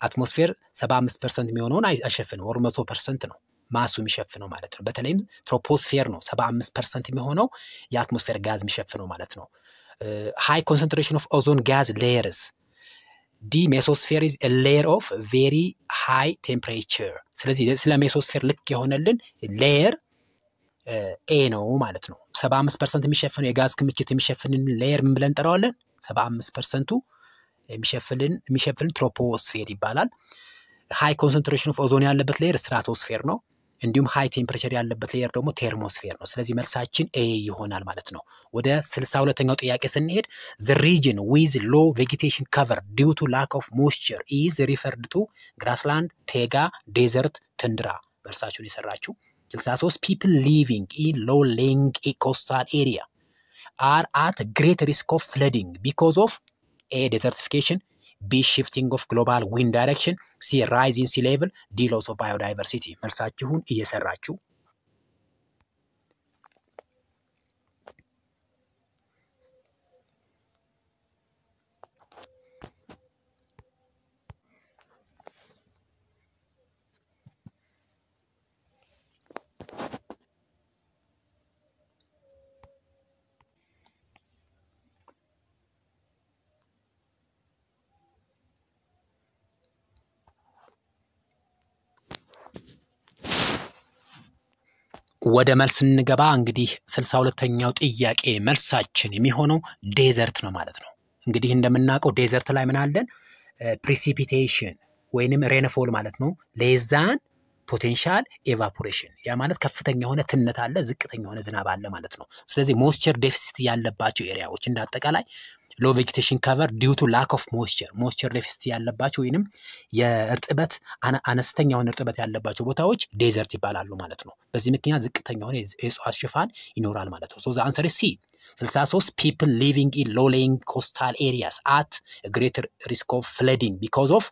atmosphere 75 ፐርሰንት የሚሆነውን አይሸፍንም። ወር መቶ ፐርሰንት ነው mass ኡ የሚሸፍነው ማለት ነው። በተለይም troposphere ነው 75 ፐርሰንት የሚሆነው የ atmosphere ጋዝ የሚሸፍነው ማለት ነው። high concentration of ozone gas layers D mesosphere is layer of very high temperature። ስለዚህ ስለ mesosphere ልክ የሆነልን layer A ነው ማለት ነው። 75 ፐርሰንት የሚሸፍነው የጋዝ ክምችት የሚሸፍንን layer ምን ብለን እንጠራዋለን? 75 ፐርሰንቱ የሚሸፍልን troposphere ይባላል። high concentration of ozone ያለበት layer stratosphere ነው። እንዲሁም high temperature ያለበት layer ደግሞ thermosphere ነው። ስለዚህ መልሳችን A ይሆናል ማለት ነው። ወደ ስልሳ ሁለተኛው ጥያቄ ስንሄድ the region with low vegetation cover due to lack of moisture is referred to grassland፣ taiga፣ desert፣ tundra። መልሳችሁን የሰራችሁ 63 people living in low lying coastal area are at great risk of flooding because of A desertification B shifting of global wind direction C rise in sea level D loss of biodiversity። መልሳችሁን እየሰራችሁ ወደ መልስ እንገባ። እንግዲህ ስልሳ ሁለተኛው ጥያቄ መልሳችን የሚሆነው desert ነው ማለት ነው። እንግዲህ እንደምናውቀው desert ላይ ምን አለን? precipitation ወይንም rainfall ማለት ነው less than potential evaporation ያ ማለት ከፍተኛ የሆነ ትነት አለ፣ ዝቅተኛ የሆነ ዝናብ አለ ማለት ነው። ስለዚህ moisture deficit ያለባቸው area ዎች እንደ low vegetation cover due to lack of moisture moisture deficit ያለባቸው ወይንም የእርጥበት አነስተኛ እርጥበት ያለባቸው ቦታዎች desert ይባላሉ ማለት ነው። በዚህ ምክንያት ዝቅተኛ የሆነ የእጽዋት ሽፋን ይኖራል ማለት ነው። so the answer C 63 people living in low lying coastal areas at greater risk of flooding because of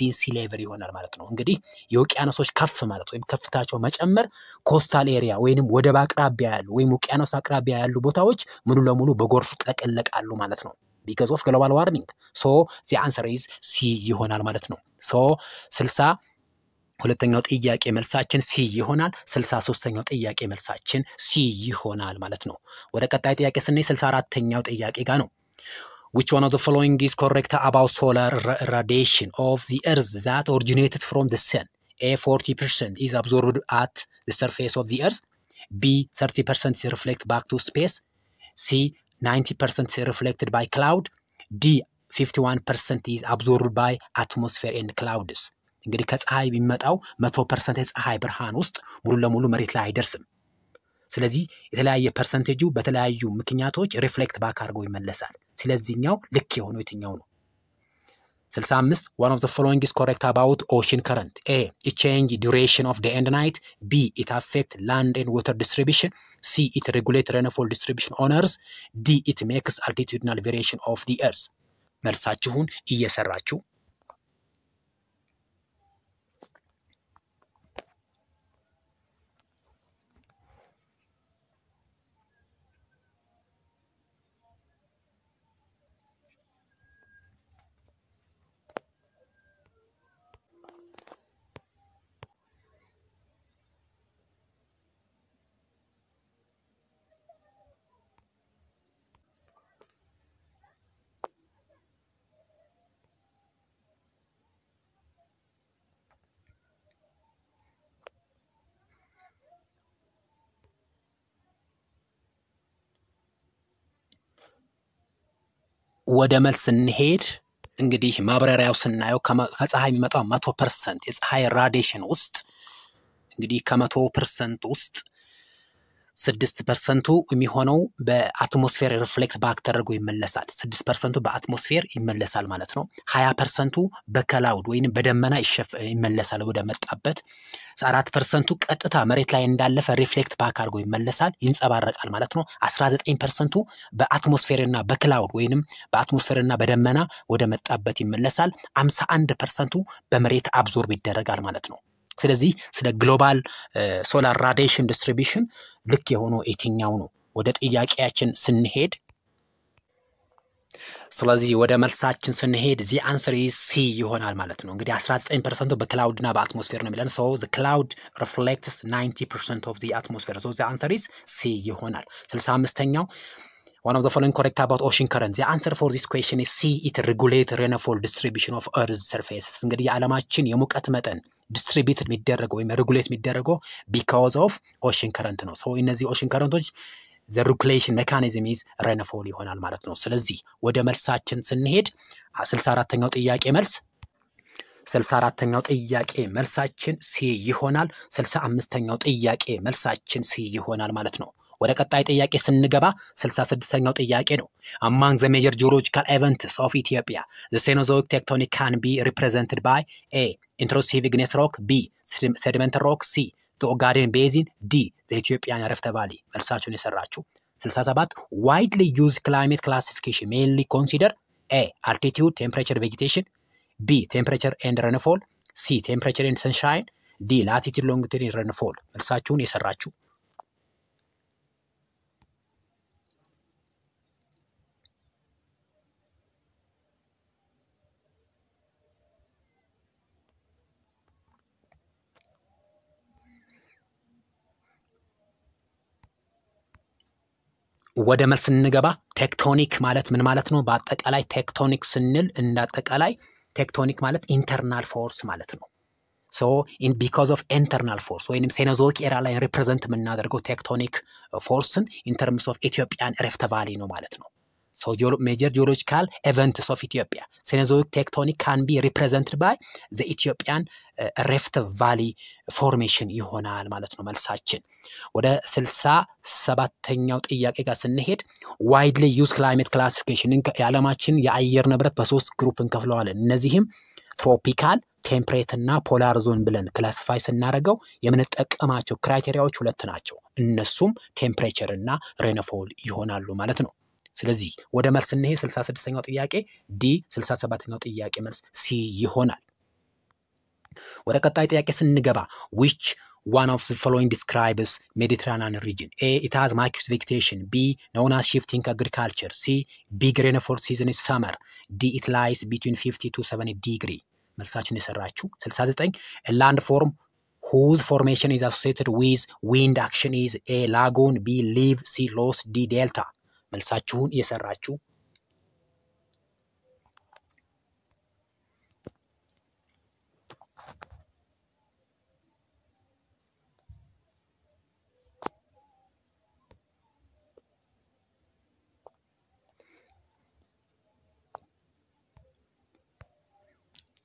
in sea level ይሆናል ማለት ነው። እንግዲህ የውቅያኖሶች ከፍ ማለት ወይም ከፍታቸው መጨመር coastal area ወይንም ወደብ አቅራቢያ ያሉ ወይም ውቅያኖስ አቅራቢያ ያሉ ቦታዎች ሙሉ ለሙሉ በጎርፍ ይጥለቀለቃሉ ማለት ነው። ቢካዝ ኦፍ ግሎባል ዋርሚንግ ሶ ዚ አንሰር ኢዝ ሲ ይሆናል ማለት ነው። ሶ ስልሳ ሁለተኛው ጥያቄ መልሳችን ሲ ይሆናል። ስልሳ ሶስተኛው ጥያቄ መልሳችን ሲ ይሆናል ማለት ነው። ወደ ቀጣይ ጥያቄ ስንሄድ ስልሳ አራተኛው ጥያቄ ጋር ነው። which one of the following is correct about solar radiation of the earth that originated from the sun a 40% is absorbed at the surface of the earth b 30% is reflected back to space c 90% is reflected by cloud d 51% is absorbed by atmosphere and clouds እንግዲህ ከፀሐይ የሚመጣው መቶ ፐርሰንት የፀሐይ ብርሃን ውስጥ ሙሉ ለሙሉ መሬት ላይ አይደርስም። ስለዚህ የተለያየ percentage ኡ በተለያዩ ምክንያቶች reflect back አድርጎ ይመለሳል። ስለዚህኛው ልክ የሆነው የትኛው ነው? 65 one of the following is correct about ocean current a it change duration of day and night b it affect land and water distribution c it regulate rainfall distribution on earth d it makes altitudinal variation of the earth መልሳችሁን እየሰራችሁ ወደ መልስ ስንሄድ እንግዲህ ማብራሪያው ስናየው ከፀሐይ የሚመጣው መቶ ፐርሰንት የፀሐይ radiation ውስጥ እንግዲህ ከመቶ ፐርሰንት ውስጥ ስድስት ፐርሰንቱ የሚሆነው በ atmosphere reflect back ተደርጎ ይመለሳል። ስድስት ፐርሰንቱ በ atmosphere ይመለሳል ማለት ነው። ሀያ ፐርሰንቱ በ cloud ወይም በደመና ይመለሳል ወደ መጣበት። አራት ፐርሰንቱ ቀጥታ መሬት ላይ እንዳለፈ reflect back አድርጎ ይመለሳል፣ ይንጸባረቃል ማለት ነው። አስራ ዘጠኝ ፐርሰንቱ በአትሞስፌርና በክላውድ ወይንም በአትሞስፌርና በደመና ወደ መጣበት ይመለሳል። አምሳ አንድ ፐርሰንቱ በመሬት absorb ይደረጋል ማለት ነው። ስለዚህ ስለ global solar radiation distribution ልክ የሆነው የትኛው ነው? ወደ ጥያቄያችን ስንሄድ ስለዚህ ወደ መልሳችን ስንሄድ the answer C ይሆናል ማለት ነው። እንግዲህ 19 ፐርሰንቱ በ cloud እና በ atmosphere ነው የሚለን so cloud reflects 90 percent of atmosphere so the answer C ይሆናል። 65ኛው One of the following correct about ocean current. The answer for this question is C. It regulates rainfall distribution of Earth's. እንግዲህ የዓለማችን የሙቀት መጠን distribute የሚደረገው ወይም regulate የሚደረገው because of ocean current ነው። so እነዚህ ocean current ኦች the mechanism is rainfall ይሆናል ማለት ነው። ስለዚህ ወደ መልሳችን ስንሄድ ስልሳ አራተኛው ጥያቄ መልስ ስልሳ አራተኛው ጥያቄ መልሳችን C ይሆናል። ስልሳ አምስተኛው ጥያቄ መልሳችን C ይሆናል ማለት ነው። ወደ ቀጣይ ጥያቄ ስንገባ ስልሳ ስድስተኛው ጥያቄ ነው። among the major geological events of Ethiopia the Cenozoic tectonic can be represented by A intrusive igneous rock፣ B sediment rock፣ C Ogaden basin፣ D the Ethiopian valley። መልሳችሁን የሰራችሁ 67 widely use climate classification mainly consider A altitude temperature vegetation፣ B temperature and rainfall፣ C temperature and sunshine፣ D latitude longitude rainfall። መልሳችሁን የሰራችሁ ወደ መልስ ስንገባ ቴክቶኒክ ማለት ምን ማለት ነው? በአጠቃላይ ቴክቶኒክ ስንል እንዳጠቃላይ ቴክቶኒክ ማለት internal force ማለት ነው። so because of internal force ወይም Cenozoic era ላይ represent የምናደርገው tectonic force ን in terms of Ethiopian Rift Valley ነው ማለት ነው። major geological events of Ethiopia Cenozoic tectonic can be represented by the Ethiopian Rift Valley formation ይሆናል ማለት ነው መልሳችን። ወደ ስልሳ ሰባተኛው ጥያቄ ጋር ስንሄድ widely used climate classification የዓለማችን የአየር ንብረት በሶስት group እንከፍለዋለን። እነዚህም tropical፣ temperate እና polar zone ብለን classify ስናደርገው የምንጠቀማቸው criteria ዎች ሁለት ናቸው። እነሱም temperature እና rainfall ይሆናሉ ማለት ነው። ስለዚህ ወደ መልስ ስንሄድ 66ኛው ጥያቄ D፣ 67ኛው ጥያቄ መልስ C ይሆናል። ወደ ቀጣይ ጥያቄ ስንገባ which one of the following describes Mediterranean region A it has maquis vegetation B known as shifting agriculture C big rainfall season is summer D it lies between 50 to 70 ዲግሪ መልሳችን የሰራችሁ 69 land form whose formation is associated with wind action is A lagoon B levee C loess D delta መልሳችሁን እየሰራችሁ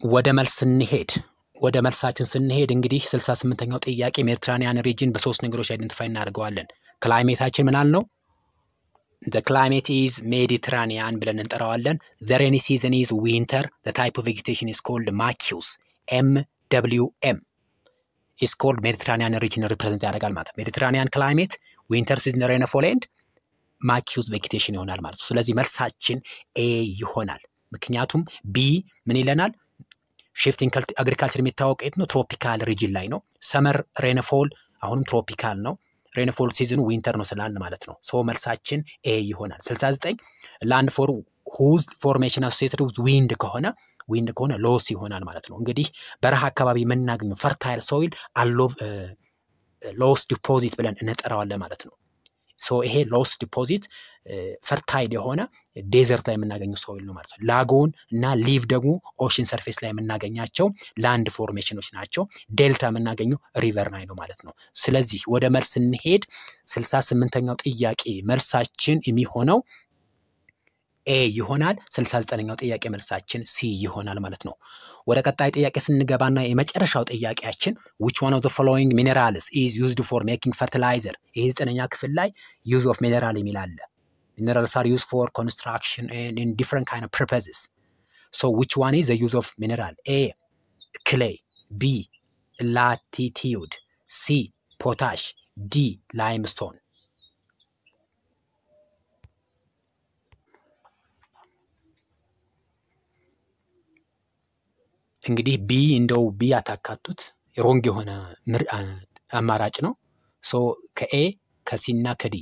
ወደ መልስ ስንሄድ ወደ መልሳችን ስንሄድ እንግዲህ 68ኛው ጥያቄ Mediterranean region በሶስት ነገሮች identify እናደርገዋለን። climate ኣችን ምናል ነው? the climate is Mediterranean ብለን እንጠራዋለን። the rainy season is winter። the type of vegetation is called maquis MWM is called Mediterranean region represent ያደርጋል ማለት ነው። Mediterranean climate winter season rainfall and maquis vegetation ይሆናል ማለት ነው። ስለዚህ መልሳችን A ይሆናል። ምክንያቱም B ምን ይለናል? shifting agriculture የሚታወቅ የት ነው? tropical region ላይ ነው። summer rainfall አሁንም tropical ነው። rainfall season ኑ winter ነው ስላልን ማለት ነው። so መልሳችን A ይሆናል። 69 land form whose formation associated with wind ከሆነ wind ከሆነ loess ይሆናል ማለት ነው። እንግዲህ በረሃ አካባቢ የምናገኘው fertile soil አሎ loess deposit ብለን እንጠራዋለን ማለት ነው። ይሄ loess deposit fertile የሆነ desert ላይ የምናገኘው soil ነው ማለት ነው። lagoon እና levee ደግሞ ocean surface ላይ የምናገኛቸው land formation ኦች ናቸው። ዴልታ የምናገኘው river ላይ ነው ማለት ነው። ስለዚህ ወደ መልስ ስንሄድ ስልሳ ስምንተኛው ጥያቄ መልሳችን የሚሆነው A ይሆናል። ስልሳ ዘጠነኛው ጥያቄ መልሳችን C ይሆናል ማለት ነው። ወደ ቀጣይ ጥያቄ ስንገባና የመጨረሻው ጥያቄያችን which one of the following minerals is used for making fertilizer። ይሄ ዘጠነኛ ክፍል ላይ use of mineral የሚል አለ። minerals are used for construction in different kind of purposes so which one is the use of mineral A clay፣ B latitude፣ C potash፣ D limestone። እንግዲህ B እንደው B አታካቱት wrong የሆነ አማራጭ ነው። so ከ A ከ C እና ከ D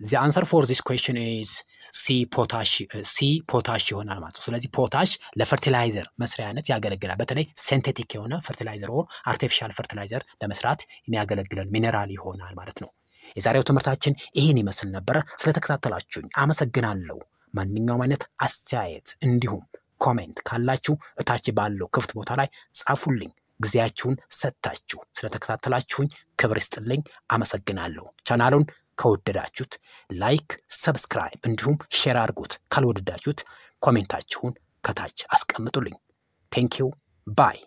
the answer for this question is C potash C potash ይሆናል ማለት ነው። ስለዚህ potash ለ fertilizer መስሪያነት ያገለግላል። በተለይ synthetic የሆነ fertilizer or artificial fertilizer ለመስራት የሚያገለግለን ሚኔራል ይሆናል ማለት ነው። የዛሬው ትምህርታችን ይህን ይመስል ነበረ። ስለተከታተላችሁኝ አመሰግናለሁ። ማንኛውም አይነት አስተያየት እንዲሁም comment ካላችሁ እታች ባለው ክፍት ቦታ ላይ ጻፉልኝ። ጊዜያችሁን ሰጥታችሁ ስለተከታተላችሁኝ ክብር ይስጥልኝ። አመሰግናለሁ። ቻናሉን ከወደዳችሁት like፣ subscribe እንዲሁም share አድርጉት። ካልወደዳችሁት comment ኣችሁን ከታች አስቀምጡልኝ። thank you bye